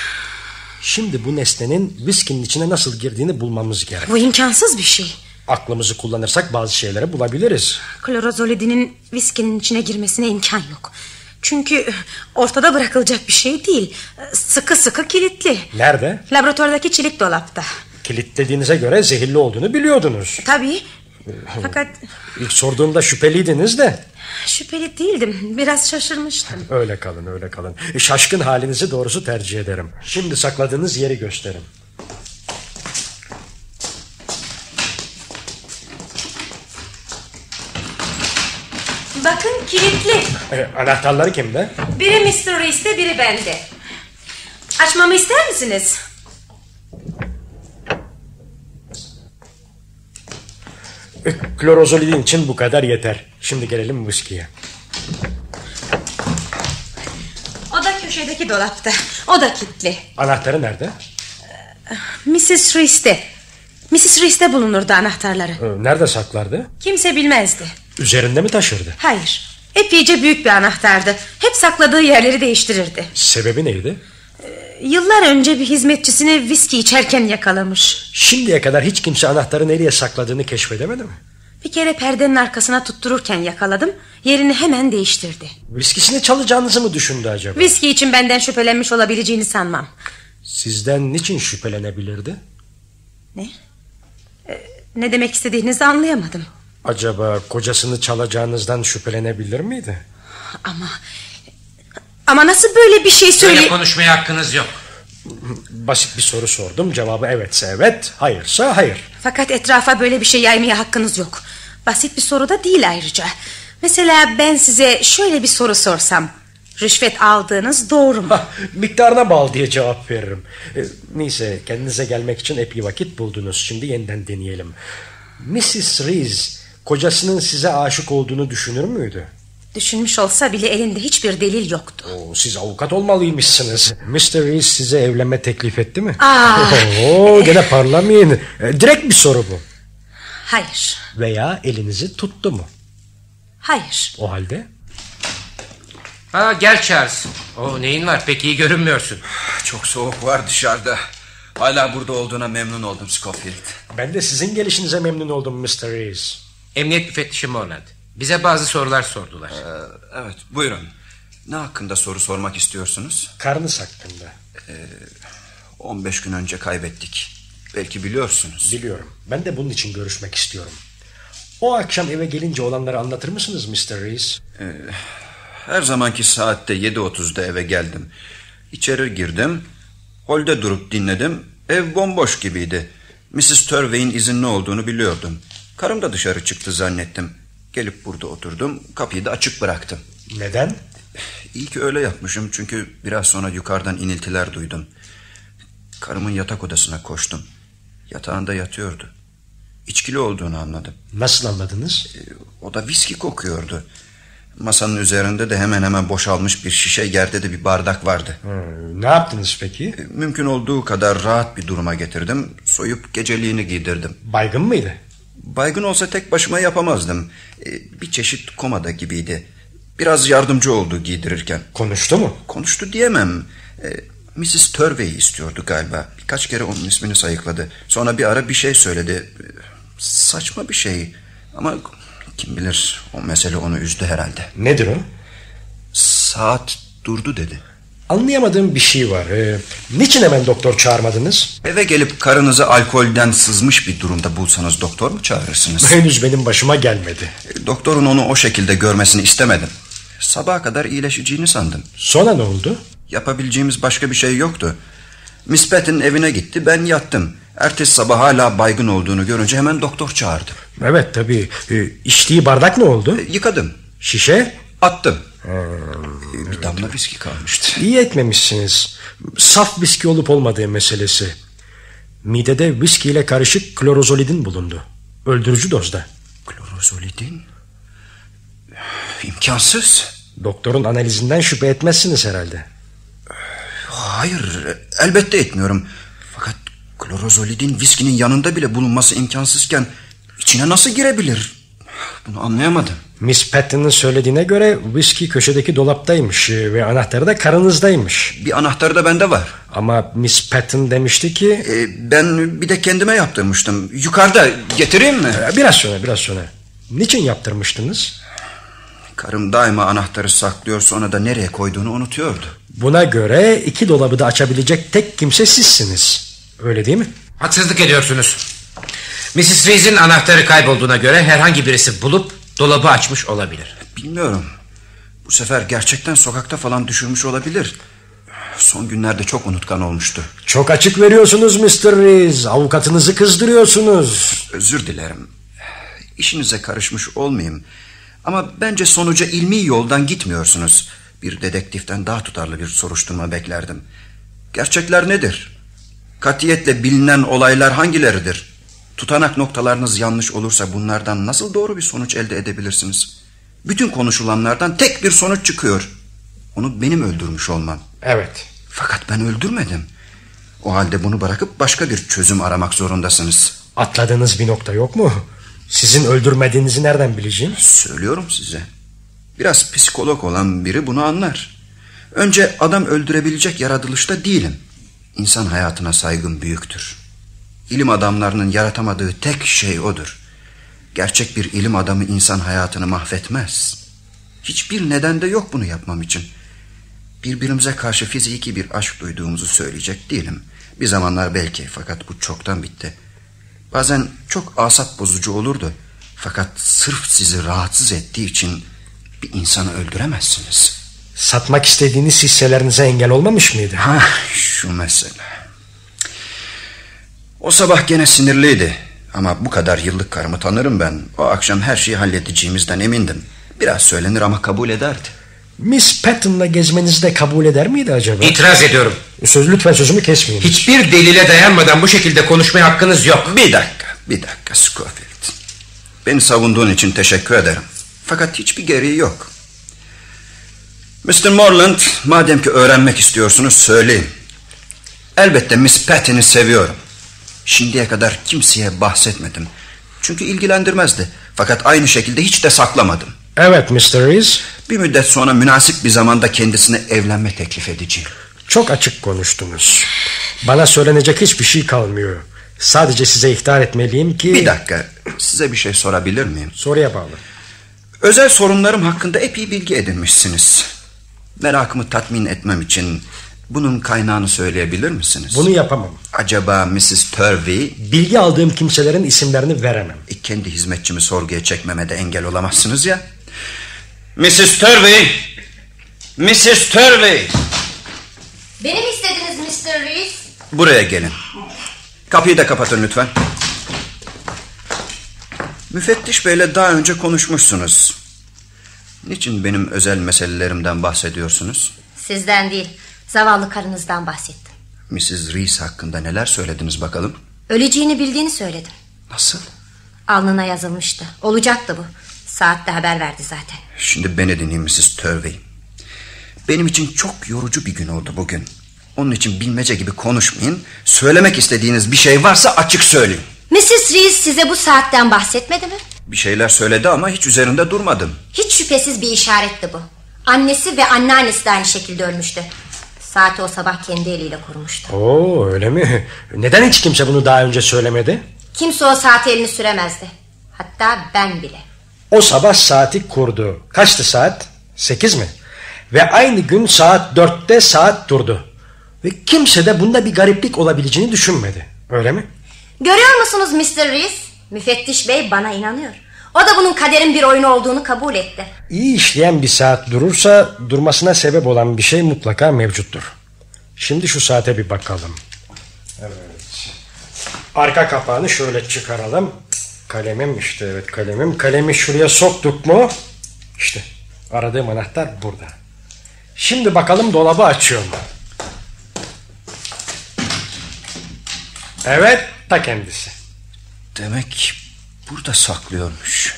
Şimdi bu nesnenin viskinin içine nasıl girdiğini bulmamız gerek. Bu imkansız bir şey. Aklımızı kullanırsak bazı şeyleri bulabiliriz. Klorozolidinin viskinin içine girmesine imkan yok. Çünkü ortada bırakılacak bir şey değil. Sıkı sıkı kilitli. Nerede? Laboratuvardaki çelik dolapta. Kilitlediğinize göre zehirli olduğunu biliyordunuz. Tabii. Fakat İlk sorduğumda şüpheliydiniz de. şüpheli değildim. Biraz şaşırmıştım. Öyle kalın öyle kalın. Şaşkın halinizi doğrusu tercih ederim. Şimdi sakladığınız yeri gösterin. Bakın kilitli. E, anahtarları kimde? Biri Mr. Reese'de biri bende. Açmamı ister misiniz? E, Klorozolidin için bu kadar yeter. Şimdi gelelim viskiye. O da köşedeki dolapta. O da kilitli. Anahtarı nerede? Mrs. Reese'de. Mrs. Reese'de bulunurdu anahtarları. Nerede saklardı? Kimse bilmezdi. Üzerinde mi taşırdı? Hayır. Epeyce büyük bir anahtardı. Hep sakladığı yerleri değiştirirdi. Sebebi neydi? Yıllar önce bir hizmetçisini viski içerken yakalamış. Şimdiye kadar hiç kimse anahtarı nereye sakladığını keşfedemedi mi? Bir kere perdenin arkasına tuttururken yakaladım. Yerini hemen değiştirdi. Viskisini çalacağınızı mı düşündü acaba? Viski için benden şüphelenmiş olabileceğini sanmam. Sizden niçin şüphelenebilirdi? Ne? Ee, ne demek istediğinizi anlayamadım. Acaba kocasını çalacağınızdan şüphelenebilir miydi? Ama... Ama nasıl böyle bir şey Böyle söyle... konuşmaya hakkınız yok. Basit bir soru sordum. Cevabı evetse evet, hayırsa hayır. Fakat etrafa böyle bir şey yaymaya hakkınız yok. Basit bir soru da değil ayrıca. Mesela ben size şöyle bir soru sorsam. Rüşvet aldığınız doğru mu? Hah, miktarına bağlı diye cevap veririm. E, neyse kendinize gelmek için epey vakit buldunuz. Şimdi yeniden deneyelim. Mrs. Rees kocasının size aşık olduğunu düşünür müydü? Düşünmüş olsa bile elinde hiçbir delil yoktu. Oo, siz avukat olmalıymışsınız. Mr. Rees size evlenme teklif etti mi? Aa. Oo, gene parlamayın. E, direkt bir soru bu. Hayır. Veya elinizi tuttu mu? Hayır. O halde Ha gel Charles. O neyin var pek iyi görünmüyorsun. Çok soğuk var dışarıda. Hala burada olduğuna memnun oldum Scofield. ben de sizin gelişinize memnun oldum Mr. Rees. Emniyet müfettişi Morland. Bize bazı sorular sordular. Ee, evet buyurun. Ne hakkında soru sormak istiyorsunuz? Karınız hakkında. 15 gün önce kaybettik. Belki biliyorsunuz. Biliyorum. Ben de bunun için görüşmek istiyorum. O akşam eve gelince olanları anlatır mısınız Mr. Rees? Her zamanki saatte 7.30'da eve geldim. İçeri girdim. Holde durup dinledim. Ev bomboş gibiydi. Mrs. Turvey'in izinli olduğunu biliyordum. Karım da dışarı çıktı zannettim. Gelip burada oturdum. Kapıyı da açık bıraktım. Neden? İyi ki öyle yapmışım çünkü biraz sonra yukarıdan iniltiler duydum. Karımın yatak odasına koştum. Yatağında yatıyordu. İçkili olduğunu anladım. Nasıl anladınız? E, O da viski kokuyordu. Masanın üzerinde de hemen hemen boşalmış bir şişe yerde de bir bardak vardı. Hmm, ne yaptınız peki? E, Mümkün olduğu kadar rahat bir duruma getirdim. Soyup geceliğini giydirdim. Baygın mıydı? Baygın olsa tek başıma yapamazdım. E, Bir çeşit komada gibiydi. Biraz yardımcı oldu giydirirken. Konuştu mu? Konuştu diyemem. E, Mrs. Turvey'i istiyordu galiba. Birkaç kere onun ismini sayıkladı. Sonra bir ara bir şey söyledi. E, Saçma bir şey. Ama kim bilir o mesele onu üzdü herhalde. Nedir o? Saat durdu dedi. Anlayamadığım bir şey var. Ee, niçin hemen doktor çağırmadınız? Eve gelip karınızı alkolden sızmış bir durumda bulsanız doktor mu çağırırsınız? Henüz benim başıma gelmedi. E, Doktorun onu o şekilde görmesini istemedim. Sabaha kadar iyileşeceğini sandım. Sonra ne oldu? Yapabileceğimiz başka bir şey yoktu. Miss Pat'in evine gitti ben yattım. Ertesi sabah hala baygın olduğunu görünce hemen doktor çağırdı. Evet tabii. Ee, içtiği bardak ne oldu? E, Yıkadım. Şişe? Attım. Bir damla viski kalmıştı. İyi etmemişsiniz. Saf viski olup olmadığı meselesi. Midede viski ile karışık klorozolidin bulundu. Öldürücü dozda. Klorozolidin? İmkansız. Doktorun analizinden şüphe etmezsiniz herhalde. Hayır elbette etmiyorum. Fakat klorozolidin viskinin yanında bile bulunması imkansızken içine nasıl girebilir? Bunu anlayamadım. Miss Patton'ın söylediğine göre viski köşedeki dolaptaymış e, ve anahtarı da karınızdaymış. Bir anahtarı da bende var. Ama Miss Patton demişti ki E, ben bir de kendime yaptırmıştım. Yukarıda getireyim mi? "E, biraz sonra biraz sonra. Niçin yaptırmıştınız? Karım daima anahtarı saklıyor sonra da nereye koyduğunu unutuyordu. Buna göre iki dolabı da açabilecek tek kimse sizsiniz. Öyle değil mi? Haksızlık ediyorsunuz. Mrs. Reese'in anahtarı kaybolduğuna göre herhangi birisi bulup dolabı açmış olabilir. Bilmiyorum. Bu sefer gerçekten sokakta falan düşürmüş olabilir. Son günlerde çok unutkan olmuştu. Çok açık veriyorsunuz Mr. Rees. Avukatınızı kızdırıyorsunuz. Özür dilerim. İşinize karışmış olmayayım. Ama bence sonuca ilmi yoldan gitmiyorsunuz. Bir dedektiften daha tutarlı bir soruşturma beklerdim. Gerçekler nedir? Katiyetle bilinen olaylar hangileridir? Tutanak noktalarınız yanlış olursa bunlardan nasıl doğru bir sonuç elde edebilirsiniz? Bütün konuşulanlardan tek bir sonuç çıkıyor. Onu benim öldürmüş olmam. Evet. Fakat ben öldürmedim. O halde bunu bırakıp başka bir çözüm aramak zorundasınız. Atladığınız bir nokta yok mu? Sizin öldürmediğinizi nereden bileceğim? Söylüyorum size. Biraz psikolog olan biri bunu anlar. Önce adam öldürebilecek yaratılışta değilim. İnsan hayatına saygım büyüktür. İlim adamlarının yaratamadığı tek şey odur. Gerçek bir ilim adamı insan hayatını mahvetmez. Hiçbir neden de yok bunu yapmam için. Birbirimize karşı fiziki bir aşk duyduğumuzu söyleyecek değilim. Bir zamanlar belki fakat bu çoktan bitti. Bazen çok asap bozucu olurdu. Fakat sırf sizi rahatsız ettiği için bir insanı öldüremezsiniz. Satmak istediğiniz hisselerinize engel olmamış mıydı? Ha, şu mesele. O sabah gene sinirliydi. Ama bu kadar yıllık karımı tanırım ben. O akşam her şeyi halledeceğimizden emindim. Biraz söylenir ama kabul ederdi. Miss Patton'la gezmenizi de kabul eder miydi acaba? İtiraz ediyorum. Söz, lütfen sözümü kesmeyin. Hiçbir delile dayanmadan bu şekilde konuşmaya hakkınız yok. Bir dakika, bir dakika Scofield. Beni savunduğun için teşekkür ederim. Fakat hiçbir gereği yok. Mr. Morland, madem ki öğrenmek istiyorsunuz söyleyin. Elbette Miss Patty'ni seviyorum. Şimdiye kadar kimseye bahsetmedim. Çünkü ilgilendirmezdi. Fakat aynı şekilde hiç de saklamadım. Evet Mr. Rees. Bir müddet sonra münasip bir zamanda kendisine evlenme teklif edeceğim. Çok açık konuştunuz. Bana söylenecek hiçbir şey kalmıyor. Sadece size ihtar etmeliyim ki... Bir dakika, size bir şey sorabilir miyim? Soruya bağlı. Özel sorunlarım hakkında epey bilgi edinmişsiniz. Merakımı tatmin etmem için bunun kaynağını söyleyebilir misiniz? Bunu yapamam. Acaba Mrs. Turvey Bilgi aldığım kimselerin isimlerini veremem. e, kendi hizmetçimi sorguya çekmeme de engel olamazsınız ya. Mrs. Turvey! Mrs. Turvey! Beni mi istediniz Mr. Rees? Buraya gelin. Kapıyı da kapatın lütfen. Müfettiş Bey'le daha önce konuşmuşsunuz. Niçin benim özel meselelerimden bahsediyorsunuz? Sizden değil, zavallı karınızdan bahsettim. Mrs. Rees hakkında neler söylediniz bakalım? Öleceğini bildiğini söyledim. Nasıl? Alnına yazılmıştı. Olacaktı bu. Saatte haber verdi zaten. Şimdi beni dinleyin Mrs. Turvey. Benim için çok yorucu bir gün oldu bugün. Onun için bilmece gibi konuşmayın. Söylemek istediğiniz bir şey varsa açık söyleyin. Mrs. Rees size bu saatten bahsetmedi mi? Bir şeyler söyledi ama hiç üzerinde durmadım. Hiç şüphesiz bir işaretti bu. Annesi ve anneannesi de aynı şekilde ölmüştü. Saati o sabah kendi eliyle kurmuştu. Oo öyle mi? Neden hiç kimse bunu daha önce söylemedi? Kimse o saate elini süremezdi. Hatta ben bile. O sabah saati kurdu. Kaçtı saat? Sekiz mi? Ve aynı gün saat dörtte saat durdu. Ve kimse de bunda bir gariplik olabileceğini düşünmedi. Öyle mi? Görüyor musunuz Mr. Rees? Müfettiş bey bana inanıyor. O da bunun kaderin bir oyunu olduğunu kabul etti. İyi işleyen bir saat durursa durmasına sebep olan bir şey mutlaka mevcuttur. Şimdi şu saate bir bakalım. Evet. Arka kapağını şöyle çıkaralım. Kalemim işte evet kalemim. Kalemi şuraya soktuk mu? İşte aradığım anahtar burada. Şimdi bakalım dolabı açıyorum. Evet ta kendisi. Demek burada saklıyormuş.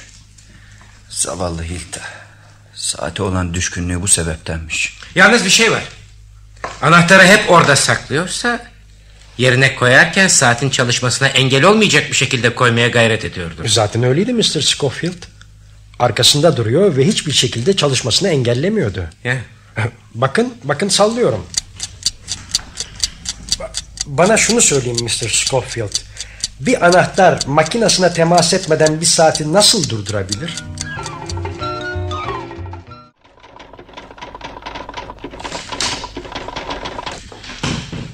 Zavallı Hilda. Saate olan düşkünlüğü bu sebeptenmiş. Yalnız bir şey var. Anahtarı hep orada saklıyorsa... ...yerine koyarken saatin çalışmasına engel olmayacak bir şekilde koymaya gayret ediyordur. Zaten öyleydi Mr. Scofield. Arkasında duruyor ve hiçbir şekilde çalışmasını engellemiyordu. Ya. Bakın, bakın sallıyorum. Ba- Bana şunu söyleyin Mr. Scofield bir anahtar makinasına temas etmeden bir saati nasıl durdurabilir?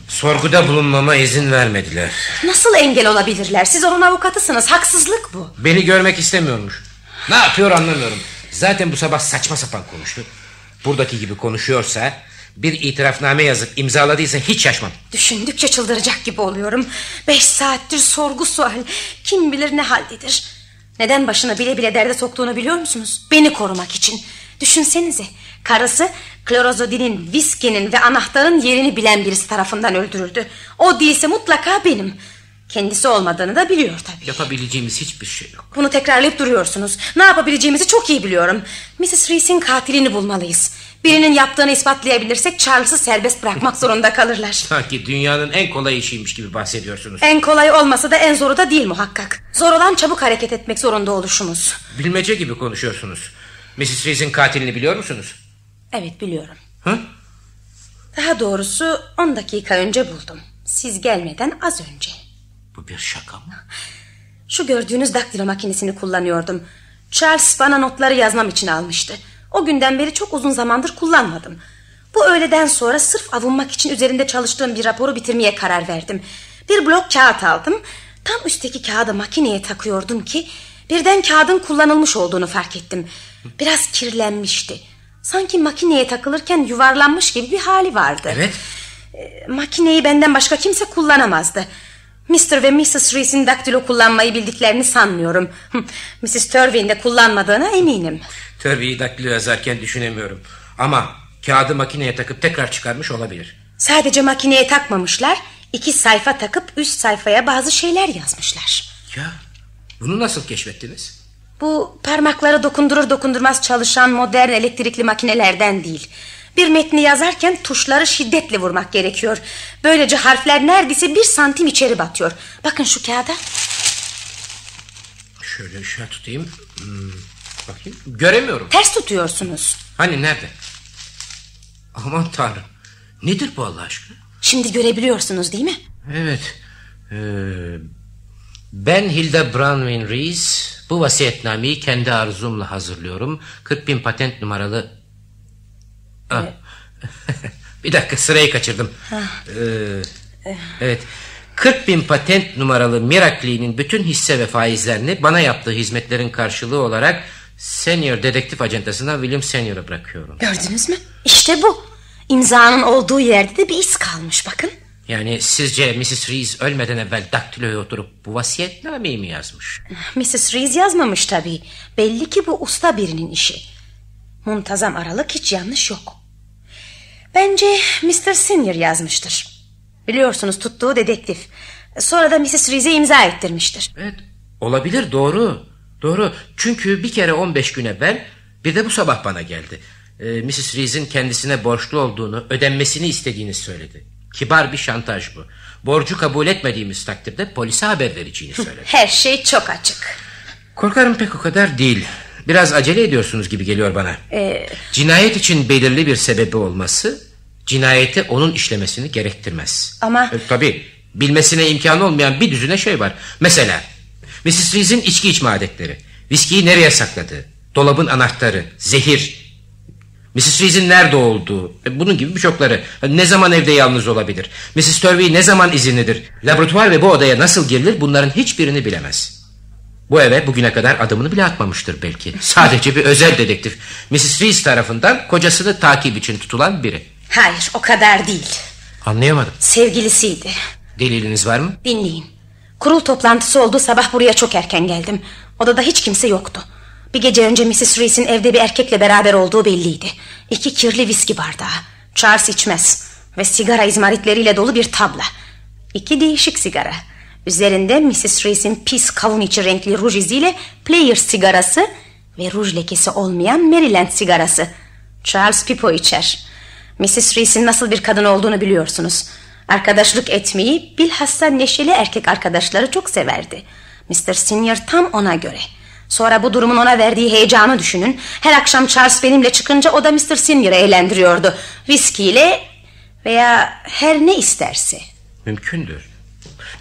Sorguda bulunmama izin vermediler. Nasıl engel olabilirler? Siz onun avukatısınız. Haksızlık bu. Beni görmek istemiyormuş. Ne yapıyor anlamıyorum. Zaten bu sabah saçma sapan konuştu. Buradaki gibi konuşuyorsa bir itirafname yazıp imzaladıysa hiç şaşmam. Düşündükçe çıldıracak gibi oluyorum. Beş saattir sorgu sual. Kim bilir ne haldedir. Neden başına bile bile derde soktuğunu biliyor musunuz? Beni korumak için. Düşünsenize. Karısı klorozodinin, viskinin ve anahtarın yerini bilen birisi tarafından öldürüldü. O değilse mutlaka benim. Kendisi olmadığını da biliyor tabii. Yapabileceğimiz hiçbir şey yok. Bunu tekrarlayıp duruyorsunuz. Ne yapabileceğimizi çok iyi biliyorum. Mrs. Reese'in katilini bulmalıyız. Birinin yaptığını ispatlayabilirsek Charles'ı serbest bırakmak zorunda kalırlar. Sanki dünyanın en kolay işiymiş gibi bahsediyorsunuz. En kolay olmasa da en zoru da değil muhakkak. Zor olan çabuk hareket etmek zorunda oluşumuz. Bilmece gibi konuşuyorsunuz. Mrs. Reese'in katilini biliyor musunuz? Evet biliyorum. Hı? Daha doğrusu 10 dakika önce buldum. Siz gelmeden az önce. Bu bir şaka mı? Şu gördüğünüz daktilo makinesini kullanıyordum. Charles bana notları yazmam için almıştı. O günden beri çok uzun zamandır kullanmadım. Bu öğleden sonra sırf avunmak için üzerinde çalıştığım bir raporu bitirmeye karar verdim. Bir blok kağıt aldım. Tam üstteki kağıdı makineye takıyordum ki... ...birden kağıdın kullanılmış olduğunu fark ettim. Biraz kirlenmişti. Sanki makineye takılırken yuvarlanmış gibi bir hali vardı. Evet. E, makineyi benden başka kimse kullanamazdı. Mr. ve Mrs. Reese'in daktilo kullanmayı bildiklerini sanmıyorum. Mrs. Turvey'in de kullanmadığına eminim. Turvey'i daktilo yazarken düşünemiyorum. Ama kağıdı makineye takıp tekrar çıkarmış olabilir. Sadece makineye takmamışlar. iki sayfa takıp üst sayfaya bazı şeyler yazmışlar. Ya bunu nasıl keşfettiniz? Bu parmakları dokundurur dokundurmaz çalışan modern elektrikli makinelerden değil. Bir metni yazarken tuşları şiddetle vurmak gerekiyor. Böylece harfler neredeyse bir santim içeri batıyor. Bakın şu kağıda. Şöyle ışığa tutayım. Hmm, bakayım. Göremiyorum. Ters tutuyorsunuz. Hani nerede? Aman tanrım. Nedir bu Allah aşkına? Şimdi görebiliyorsunuz değil mi? Evet. Ee, ben Hilda Branwyn Rees. Bu vasiyetnameyi kendi arzumla hazırlıyorum. 40 bin patent numaralı... Ah. bir dakika sırayı kaçırdım. Ee, evet. 40 bin patent numaralı Miracli'nin bütün hisse ve faizlerini bana yaptığı hizmetlerin karşılığı olarak Senior dedektif acentasına William Senior'a bırakıyorum. Gördünüz mü? İşte bu. İmzanın olduğu yerde de bir iz kalmış bakın. Yani sizce Mrs. Rees ölmeden evvel daktiloya oturup bu vasiyetnameyi mi yazmış? Mrs. Rees yazmamış tabii. Belli ki bu usta birinin işi. Muntazam aralık hiç yanlış yok. Bence Mr. Senior yazmıştır. Biliyorsunuz tuttuğu dedektif. Sonra da Mrs. Rees'e imza ettirmiştir. Evet olabilir doğru. Doğru çünkü bir kere 15 gün evvel bir de bu sabah bana geldi. Ee, Mrs. Rees'in kendisine borçlu olduğunu ödenmesini istediğini söyledi. Kibar bir şantaj bu. Borcu kabul etmediğimiz takdirde polise haber vereceğini söyledi. Her şey çok açık. Korkarım pek o kadar değil. Biraz acele ediyorsunuz gibi geliyor bana. Ee, Cinayet için belirli bir sebebi olması cinayeti onun işlemesini gerektirmez. Ama- E, tabii bilmesine imkanı olmayan bir düzine şey var. Mesela Mrs. Rees'in içki içme adetleri. Viskiyi nereye sakladığı. Dolabın anahtarı. Zehir. Mrs. Rees'in nerede olduğu. e, Bunun gibi birçokları. Ne zaman evde yalnız olabilir. Mrs. Turvey ne zaman izinlidir. Laboratuvar ve bu odaya nasıl girilir bunların hiçbirini bilemez. Bu eve bugüne kadar adımını bile atmamıştır belki. Sadece bir özel dedektif. Mrs. Rees tarafından kocasını takip için tutulan biri. hayır o kadar değil. Anlayamadım. Sevgilisiydi. Deliliniz var mı? Dinleyin. Kurul toplantısı olduğu sabah buraya çok erken geldim. Odada hiç kimse yoktu. Bir gece önce Mrs. Rees'in evde bir erkekle beraber olduğu belliydi. İki kirli viski bardağı. Charles içmez. Ve sigara izmaritleriyle dolu bir tabla. İki değişik sigara. Üzerinde Mrs. Rees'in pis kavun içi renkli ruj iziyle Player sigarası ve ruj lekesi olmayan Maryland sigarası. Charles pipo içer. Mrs. Rees'in nasıl bir kadın olduğunu biliyorsunuz. Arkadaşlık etmeyi bilhassa neşeli erkek arkadaşları çok severdi. Mr. Senior tam ona göre. Sonra bu durumun ona verdiği heyecanı düşünün. Her akşam Charles benimle çıkınca o da Mr. Senior'ı eğlendiriyordu. Viskiyle veya her ne isterse. Mümkündür.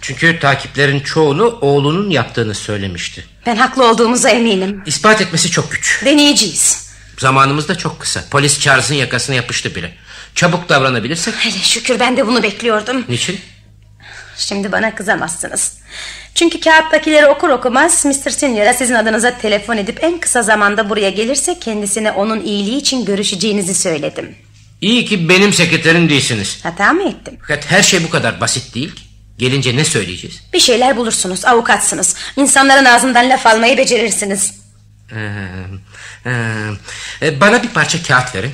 Çünkü takiplerin çoğunu oğlunun yaptığını söylemişti. Ben haklı olduğumuza eminim. İspat etmesi çok güç. Deneyeceğiz. Zamanımız da çok kısa. Polis Charles'ın yakasına yapıştı bile. Çabuk davranabilirsek. Hele şükür ben de bunu bekliyordum. Niçin? Şimdi bana kızamazsınız. Çünkü kağıttakileri okur okumaz Mr. Senior'a sizin adınıza telefon edip en kısa zamanda buraya gelirse kendisine onun iyiliği için görüşeceğinizi söyledim. İyi ki benim sekreterim değilsiniz. Hata mı ettim? Fakat her şey bu kadar basit değil ki. Gelince ne söyleyeceğiz? Bir şeyler bulursunuz, avukatsınız. İnsanların ağzından laf almayı becerirsiniz. Ee, e, bana bir parça kağıt verin.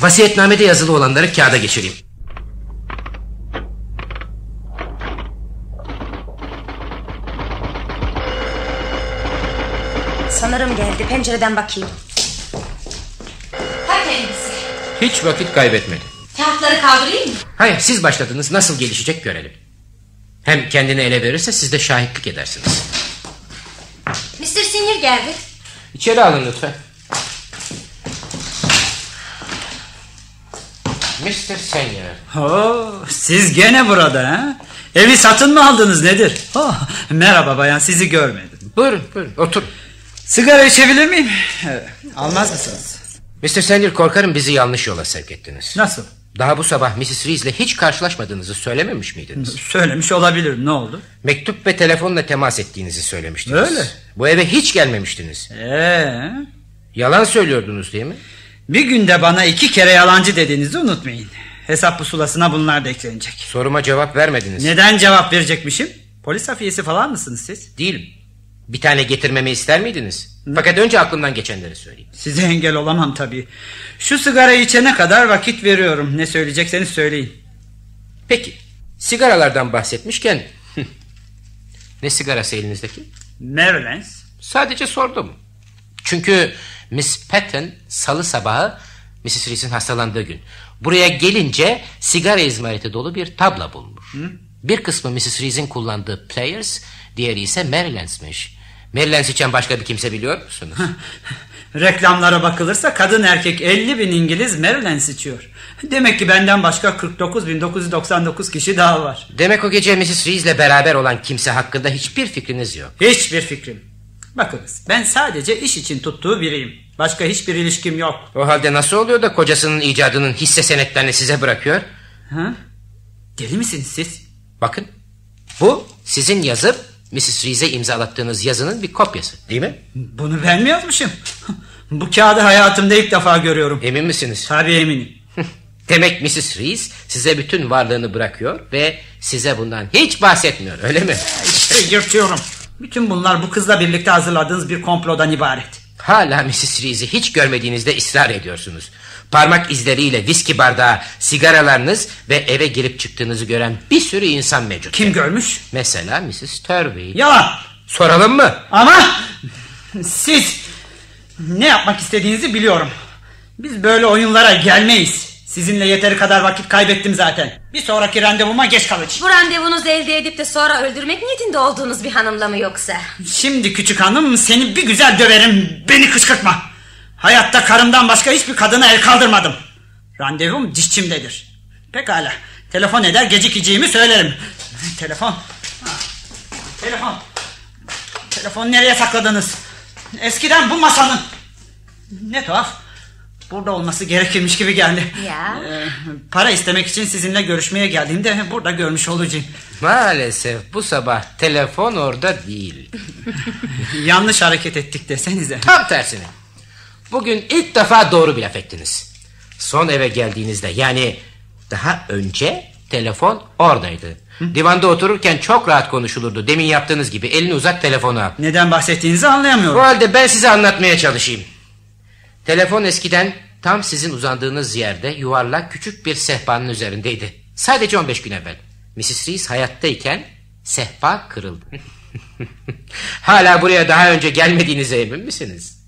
Vasiyetnamede yazılı olanları kağıda geçireyim. Sanırım geldi, pencereden bakayım. Ta kendisi. Hiç vakit kaybetmedi. Kağıtları kaldırayım mı? Hayır siz başladınız nasıl gelişecek görelim. Hem kendini ele verirse siz de şahitlik edersiniz. Mr. Senior geldi. İçeri alın lütfen. Mr. Senior. Oo, siz gene burada ha? Evi satın mı aldınız nedir? Oh, merhaba bayan sizi görmedim. Buyurun buyurun otur. Sigara içebilir miyim? Evet, almaz mısınız? Mr. Senior korkarım bizi yanlış yola sevk ettiniz. Nasıl? Daha bu sabah Mrs. Reese'le hiç karşılaşmadığınızı söylememiş miydiniz? Söylemiş olabilirim ne oldu? Mektup ve telefonla temas ettiğinizi söylemiştiniz. Öyle. Bu eve hiç gelmemiştiniz. Ee, Yalan söylüyordunuz değil mi? bir günde bana iki kere yalancı dediğinizi unutmayın. Hesap pusulasına bunlar da eklenecek. Soruma cevap vermediniz. Neden cevap verecekmişim? Polis hafiyesi falan mısınız siz? Değilim. Bir tane getirmemi ister miydiniz? Fakat önce aklımdan geçenleri söyleyeyim. Size engel olamam tabii. Şu sigarayı içene kadar vakit veriyorum. Ne söyleyecekseniz söyleyin. Peki. Sigaralardan bahsetmişken... ne sigarası elinizdeki? Maryland. Sadece sordum. Çünkü Miss Patton salı sabahı Mrs. Reese'in hastalandığı gün. Buraya gelince sigara izmariti dolu bir tabla bulmuş. Bir kısmı Mrs. Reese'in kullandığı Players, diğeri ise Maryland'smiş. Maryland içen başka bir kimse biliyor musunuz? Reklamlara bakılırsa kadın erkek 50 bin İngiliz Maryland içiyor. Demek ki benden başka 49.999 kişi daha var. Demek o gece Mrs. Reese'le beraber olan kimse hakkında hiçbir fikriniz yok. Hiçbir fikrim. Bakınız ben sadece iş için tuttuğu biriyim. Başka hiçbir ilişkim yok. O halde nasıl oluyor da kocasının icadının hisse senetlerini size bırakıyor? Ha? Deli misiniz siz? Bakın bu sizin yazıp Mrs. Reese'e imzalattığınız yazının bir kopyası değil mi? Bunu ben mi yazmışım? Bu kağıdı hayatımda ilk defa görüyorum. Emin misiniz? Tabii eminim. Demek Mrs. Reese size bütün varlığını bırakıyor ve size bundan hiç bahsetmiyor öyle mi? İşte yırtıyorum. Bütün bunlar bu kızla birlikte hazırladığınız bir komplodan ibaret. Hala Mrs. Reese'i hiç görmediğinizde ısrar ediyorsunuz. Parmak izleriyle viski bardağı, sigaralarınız ve eve girip çıktığınızı gören bir sürü insan mevcut. Kim görmüş? Mesela Mrs. Turvey. Yalan. Soralım mı? Ama siz ne yapmak istediğinizi biliyorum. Biz böyle oyunlara gelmeyiz. Sizinle yeteri kadar vakit kaybettim zaten. Bir sonraki randevuma geç kalacağım. Bu randevunuzu elde edip de sonra öldürmek niyetinde olduğunuz bir hanımla mı yoksa? Şimdi küçük hanım seni bir güzel döverim. Beni kışkırtma. Hayatta karımdan başka hiçbir kadına el kaldırmadım. Randevum dişçimdedir. Pekala. Telefon eder gecikeceğimi söylerim. Telefon. Ha, Telefon. Telefonu nereye sakladınız? Eskiden bu masanın. Ne tuhaf. Burada olması gerekirmiş gibi geldi. Ya. Ee, para istemek için sizinle görüşmeye geldiğimde burada görmüş olacağım. Maalesef bu sabah telefon orada değil. Yanlış hareket ettik desenize. Tam tersine. Bugün ilk defa doğru bir laf ettiniz. Son eve geldiğinizde yani daha önce telefon oradaydı. Divanda otururken çok rahat konuşulurdu. Demin yaptığınız gibi elini uzat telefonu al. Neden bahsettiğinizi anlayamıyorum. O halde ben size anlatmaya çalışayım. Telefon eskiden tam sizin uzandığınız yerde yuvarlak küçük bir sehpanın üzerindeydi. Sadece 15 gün evvel. Mrs. Reese hayattayken sehpa kırıldı. Hala buraya daha önce gelmediğinize emin misiniz?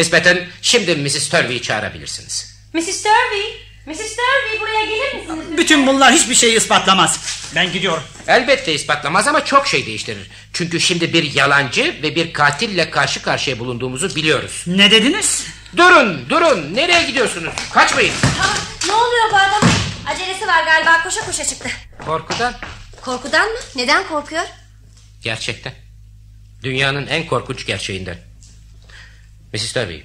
Miss Patton şimdi Mrs. Turvey'i çağırabilirsiniz. Mrs. Turvey, Mrs. Turvey buraya gelir misiniz? Bütün bunlar hiçbir şeyi ispatlamaz. Ben gidiyorum. Elbette ispatlamaz ama çok şey değiştirir. Çünkü şimdi bir yalancı ve bir katille karşı karşıya bulunduğumuzu biliyoruz. Ne dediniz? Durun durun nereye gidiyorsunuz? Kaçmayın. Ne oluyor bu adamın? Acelesi var galiba koşa koşa çıktı. Korkudan Korkudan mı? Neden korkuyor? Gerçekten. Dünyanın en korkunç gerçeğinden. Mrs. Turvey.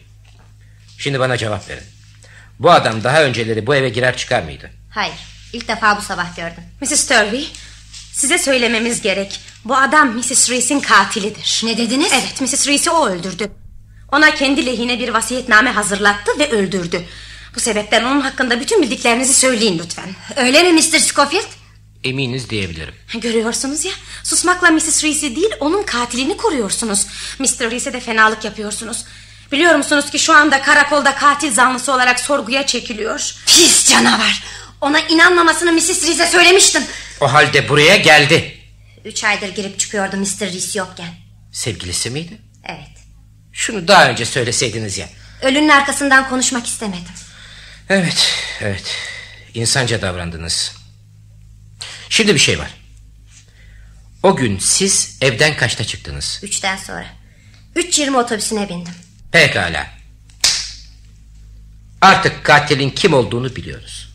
Şimdi bana cevap verin. Bu adam daha önceleri bu eve girer çıkar mıydı? Hayır. İlk defa bu sabah gördüm. Mrs. Turvey, size söylememiz gerek. Bu adam Mrs. Reese'in katilidir. Ne dediniz? Evet, Mrs. Reese'i o öldürdü. Ona kendi lehine bir vasiyetname hazırlattı ve öldürdü. Bu sebepten onun hakkında bütün bildiklerinizi söyleyin lütfen. Öyle mi Mr. Scofield? Eminiz diyebilirim. Görüyorsunuz ya, susmakla Mrs. Reese'i değil onun katilini koruyorsunuz. Mr. Reese'e de fenalık yapıyorsunuz. Biliyor musunuz ki şu anda karakolda katil zanlısı olarak sorguya çekiliyor. Pis canavar. Ona inanmamasını Mrs. Reese'e söylemiştim. O halde buraya geldi. Üç aydır girip çıkıyordu Mr. Reese yokken. Sevgilisi miydi? Evet. Şunu daha önce söyleseydiniz ya. Ölünün arkasından konuşmak istemedim. Evet, evet. İnsanca davrandınız. Şimdi bir şey var. O gün siz evden kaçta çıktınız? Üçten sonra. 3.20 otobüsüne bindim. Pekala. Artık katilin kim olduğunu biliyoruz.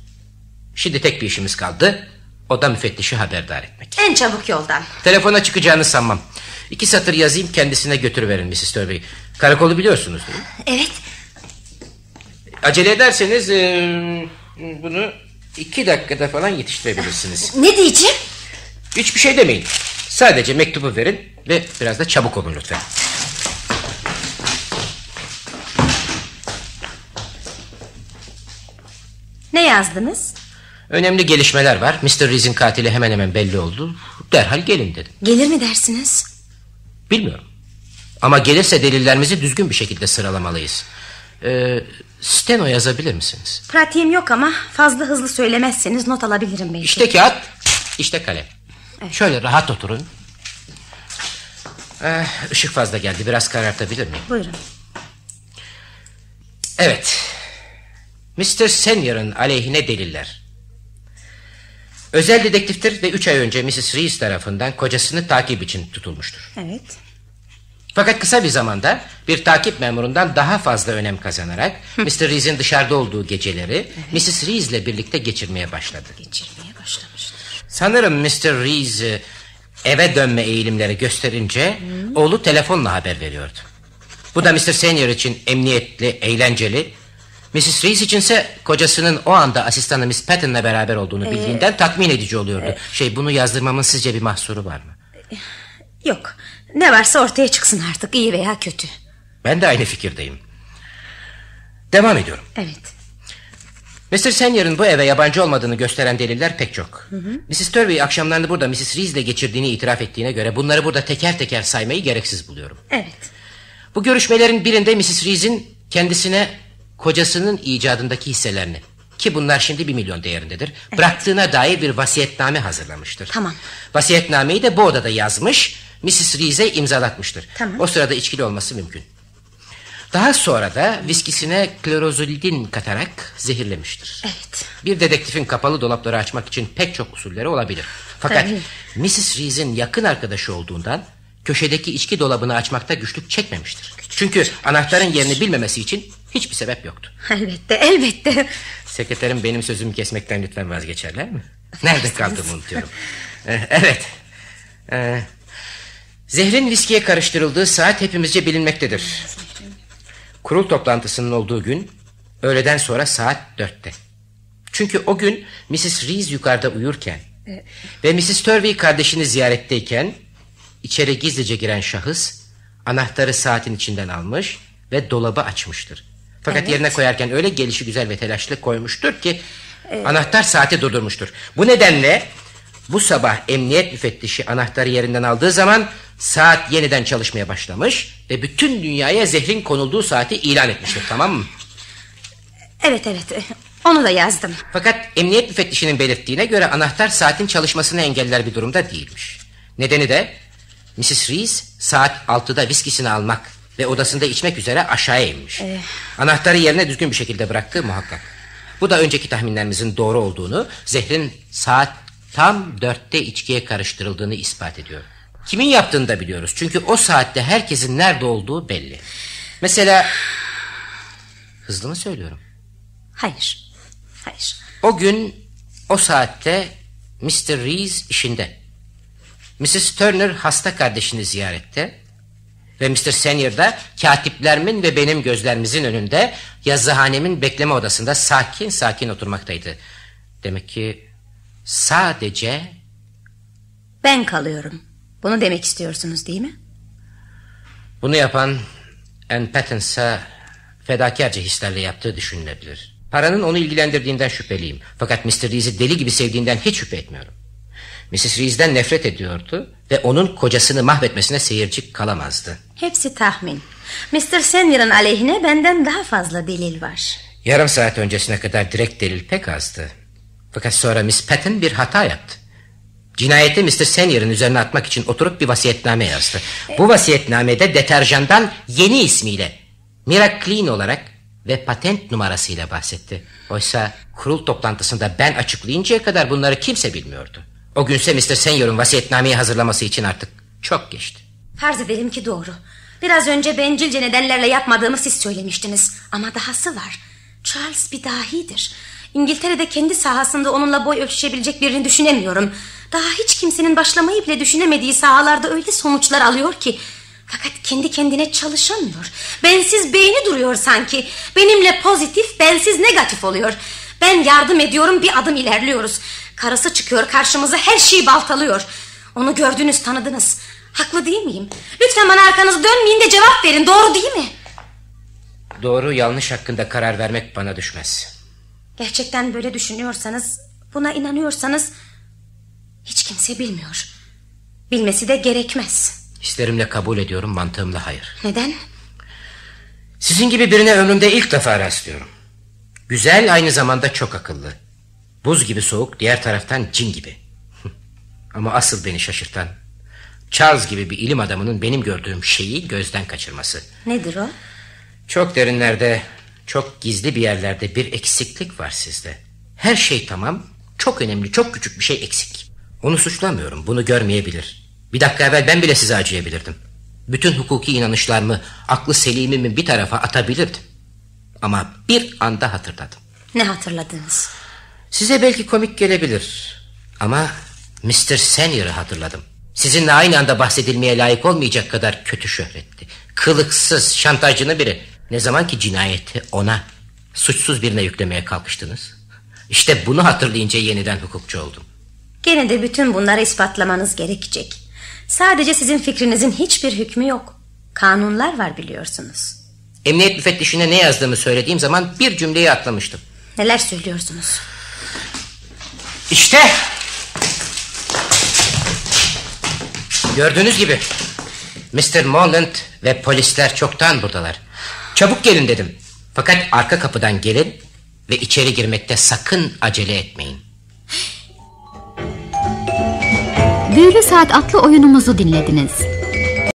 Şimdi tek bir işimiz kaldı. O da müfettişi haberdar etmek. En çabuk yoldan. Telefona çıkacağını sanmam. İki satır yazayım kendisine götürüverin Mrs. Turvey. Karakolu biliyorsunuz değil mi? Evet. Acele ederseniz e, bunu iki dakikada falan yetiştirebilirsiniz. Ne diyeceğim? Hiçbir şey demeyin. Sadece mektubu verin ve biraz da çabuk olun lütfen. Ne yazdınız? Önemli gelişmeler var. Mr. Reese'in katili hemen hemen belli oldu. Derhal gelin dedim. Gelir mi dersiniz? Bilmiyorum. Ama gelirse delillerimizi düzgün bir şekilde sıralamalıyız. Ee, steno yazabilir misiniz? Pratiğim yok ama fazla hızlı söylemezseniz not alabilirim belki. İşte kağıt, işte kalem. Şöyle rahat oturun. Ee, ışık fazla geldi. Biraz karartabilir miyim? Buyurun. Evet. Mr. Senior'ın aleyhine deliller. Özel dedektiftir ve üç ay önce Mrs. Reese tarafından kocasını takip için tutulmuştur. Evet. Fakat kısa bir zamanda bir takip memurundan daha fazla önem kazanarak Mr. Reese'in dışarıda olduğu geceleri Mrs. Reese ile birlikte geçirmeye başladı. Geçirmeye başlamıştır. Sanırım Mr. Reese eve dönme eğilimleri gösterince oğlu telefonla haber veriyordu. Bu da Mr. Senior için emniyetli, eğlenceli. Mrs. Reese içinse kocasının o anda asistanı Miss Patton'la beraber olduğunu bildiğinden tatmin edici oluyordu. Şey bunu yazdırmamın sizce bir mahsuru var mı? Yok. Ne varsa ortaya çıksın artık iyi veya kötü. Ben de aynı fikirdeyim. Devam ediyorum. Evet. Mr. Senior'ın bu eve yabancı olmadığını gösteren deliller pek çok. Mrs. Turvey akşamlarını burada Mrs. Reese ile geçirdiğini itiraf ettiğine göre bunları burada teker teker saymayı gereksiz buluyorum. Evet. Bu görüşmelerin birinde Mrs. Reese'in kendisine kocasının icadındaki hisselerini ki bunlar şimdi bir milyon değerindedir. Bıraktığına dair bir vasiyetname hazırlamıştır. Tamam. Vasiyetnameyi de bu odada yazmış, Mrs. Reese'e imzalatmıştır. Tamam. O sırada içkili olması mümkün. Daha sonra da viskisine klorozolidin katarak zehirlemiştir. Evet. Bir dedektifin kapalı dolapları açmak için pek çok usulleri olabilir. Fakat Tabii. Mrs. Reese'in yakın arkadaşı olduğundan köşedeki içki dolabını açmakta güçlük çekmemiştir. Çünkü anahtarın yerini bilmemesi için hiçbir sebep yoktu. Elbette elbette. Sekreterim benim sözümü kesmekten lütfen vazgeçerler mi? Nerede kaldığımı unutuyorum. Ee, evet. Ee, zehrin viskiye karıştırıldığı saat hepimizce bilinmektedir. Kurul toplantısının olduğu gün öğleden sonra saat dörtte. Çünkü o gün Mrs. Reese yukarıda uyurken ve Mrs. Turvey kardeşini ziyaretteyken içeri gizlice giren şahıs anahtarı saatin içinden almış ve dolabı açmıştır. Fakat yerine koyarken öyle gelişi güzel ve telaşlı koymuştur ki anahtar saati durdurmuştur. Bu nedenle bu sabah emniyet müfettişi anahtarı yerinden aldığı zaman saat yeniden çalışmaya başlamış ve bütün dünyaya zehrin konulduğu saati ilan etmiştir tamam mı? Evet evet. Onu da yazdım. Fakat emniyet müfettişinin belirttiğine göre anahtar saatin çalışmasını engeller bir durumda değilmiş. Nedeni de Mrs. Reese saat 6'da viskisini almak ve odasında içmek üzere aşağıya inmiş. Anahtarı yerine düzgün bir şekilde bıraktığı muhakkak. Bu da önceki tahminlerimizin doğru olduğunu, zehrin saat tam dörtte içkiye karıştırıldığını ispat ediyor. Kimin yaptığını da biliyoruz. Çünkü o saatte herkesin nerede olduğu belli. Mesela... Hızlı mı söylüyorum? Hayır. Hayır. O gün o saatte Mr. Reese işinde. Mrs. Turner hasta kardeşini ziyarette. Ve Mr. Senior da katiplerimin ve benim gözlerimizin önünde yazıhanemin bekleme odasında sakin sakin oturmaktaydı. Demek ki sadece Ben kalıyorum. Bunu demek istiyorsunuz değil mi? bunu yapan Ann Pattins'a fedakarca hislerle yaptığı düşünülebilir. Paranın onu ilgilendirdiğinden şüpheliyim. Fakat Mr. Reese'i deli gibi sevdiğinden hiç şüphe etmiyorum. Mrs. Reese'den nefret ediyordu ve onun kocasını mahvetmesine seyirci kalamazdı. Hepsi tahmin. Mr. Senior'ın aleyhine benden daha fazla delil var. Yarım saat öncesine kadar direkt delil pek azdı. Fakat sonra Miss Patton bir hata yaptı. Cinayeti Mr. Senior'ın üzerine atmak için oturup bir vasiyetname yazdı. Bu vasiyetnamede deterjandan yeni ismiyle Mira Clean olarak ve patent numarasıyla bahsetti. Oysa kurul toplantısında ben açıklayıncaya kadar bunları kimse bilmiyordu. O günse Mr. Senior'ın vasiyetnameyi hazırlaması için artık çok geçti. Farz edelim ki doğru. Biraz önce bencilce nedenlerle yapmadığımı siz söylemiştiniz. Ama dahası var. Charles bir dahidir. İngiltere'de kendi sahasında onunla boy ölçüşebilecek birini düşünemiyorum. Daha hiç kimsenin başlamayı bile düşünemediği sahalarda öyle sonuçlar alıyor ki... Fakat kendi kendine çalışamıyor. Bensiz beyni duruyor sanki. Benimle pozitif, bensiz negatif oluyor. Ben yardım ediyorum bir adım ilerliyoruz. Karısı çıkıyor karşımıza her şeyi baltalıyor. Onu gördünüz tanıdınız. Haklı değil miyim? Lütfen bana arkanızı dönmeyin de cevap verin. Doğru değil mi? Doğru yanlış hakkında karar vermek bana düşmez. Gerçekten böyle düşünüyorsanız, buna inanıyorsanız hiç kimse bilmiyor. Bilmesi de gerekmez. Hislerimle kabul ediyorum mantığımla hayır. Neden? Sizin gibi birine ömrümde ilk defa rastlıyorum. Güzel aynı zamanda çok akıllı. Buz gibi soğuk diğer taraftan cin gibi. Ama asıl beni şaşırtan Charles gibi bir ilim adamının benim gördüğüm şeyi gözden kaçırması. Nedir o? Çok derinlerde, çok gizli bir yerlerde bir eksiklik var sizde. Her şey tamam, çok önemli, çok küçük bir şey eksik. Onu suçlamıyorum, bunu görmeyebilir. Bir dakika evvel ben bile size acıyabilirdim. Bütün hukuki inanışlarımı, aklı selimimi bir tarafa atabilirdim. Ama bir anda hatırladım. Ne hatırladınız? Size belki komik gelebilir. Ama Mr. Senior'ı hatırladım. Sizinle aynı anda bahsedilmeye layık olmayacak kadar kötü şöhretli. Kılıksız, şantajcını biri. Ne zaman ki cinayeti ona, suçsuz birine yüklemeye kalkıştınız. İşte bunu hatırlayınca yeniden hukukçu oldum. Gene de bütün bunları ispatlamanız gerekecek. Sadece sizin fikrinizin hiçbir hükmü yok. Kanunlar var biliyorsunuz. Emniyet müfettişine ne yazdığımı söylediğim zaman bir cümleyi atlamıştım. Neler söylüyorsunuz? İşte. Gördüğünüz gibi Mr. Morland ve polisler çoktan buradalar. Çabuk gelin dedim. Fakat arka kapıdan gelin ve içeri girmekte sakın acele etmeyin. Büyülü Saat adlı oyunumuzu dinlediniz.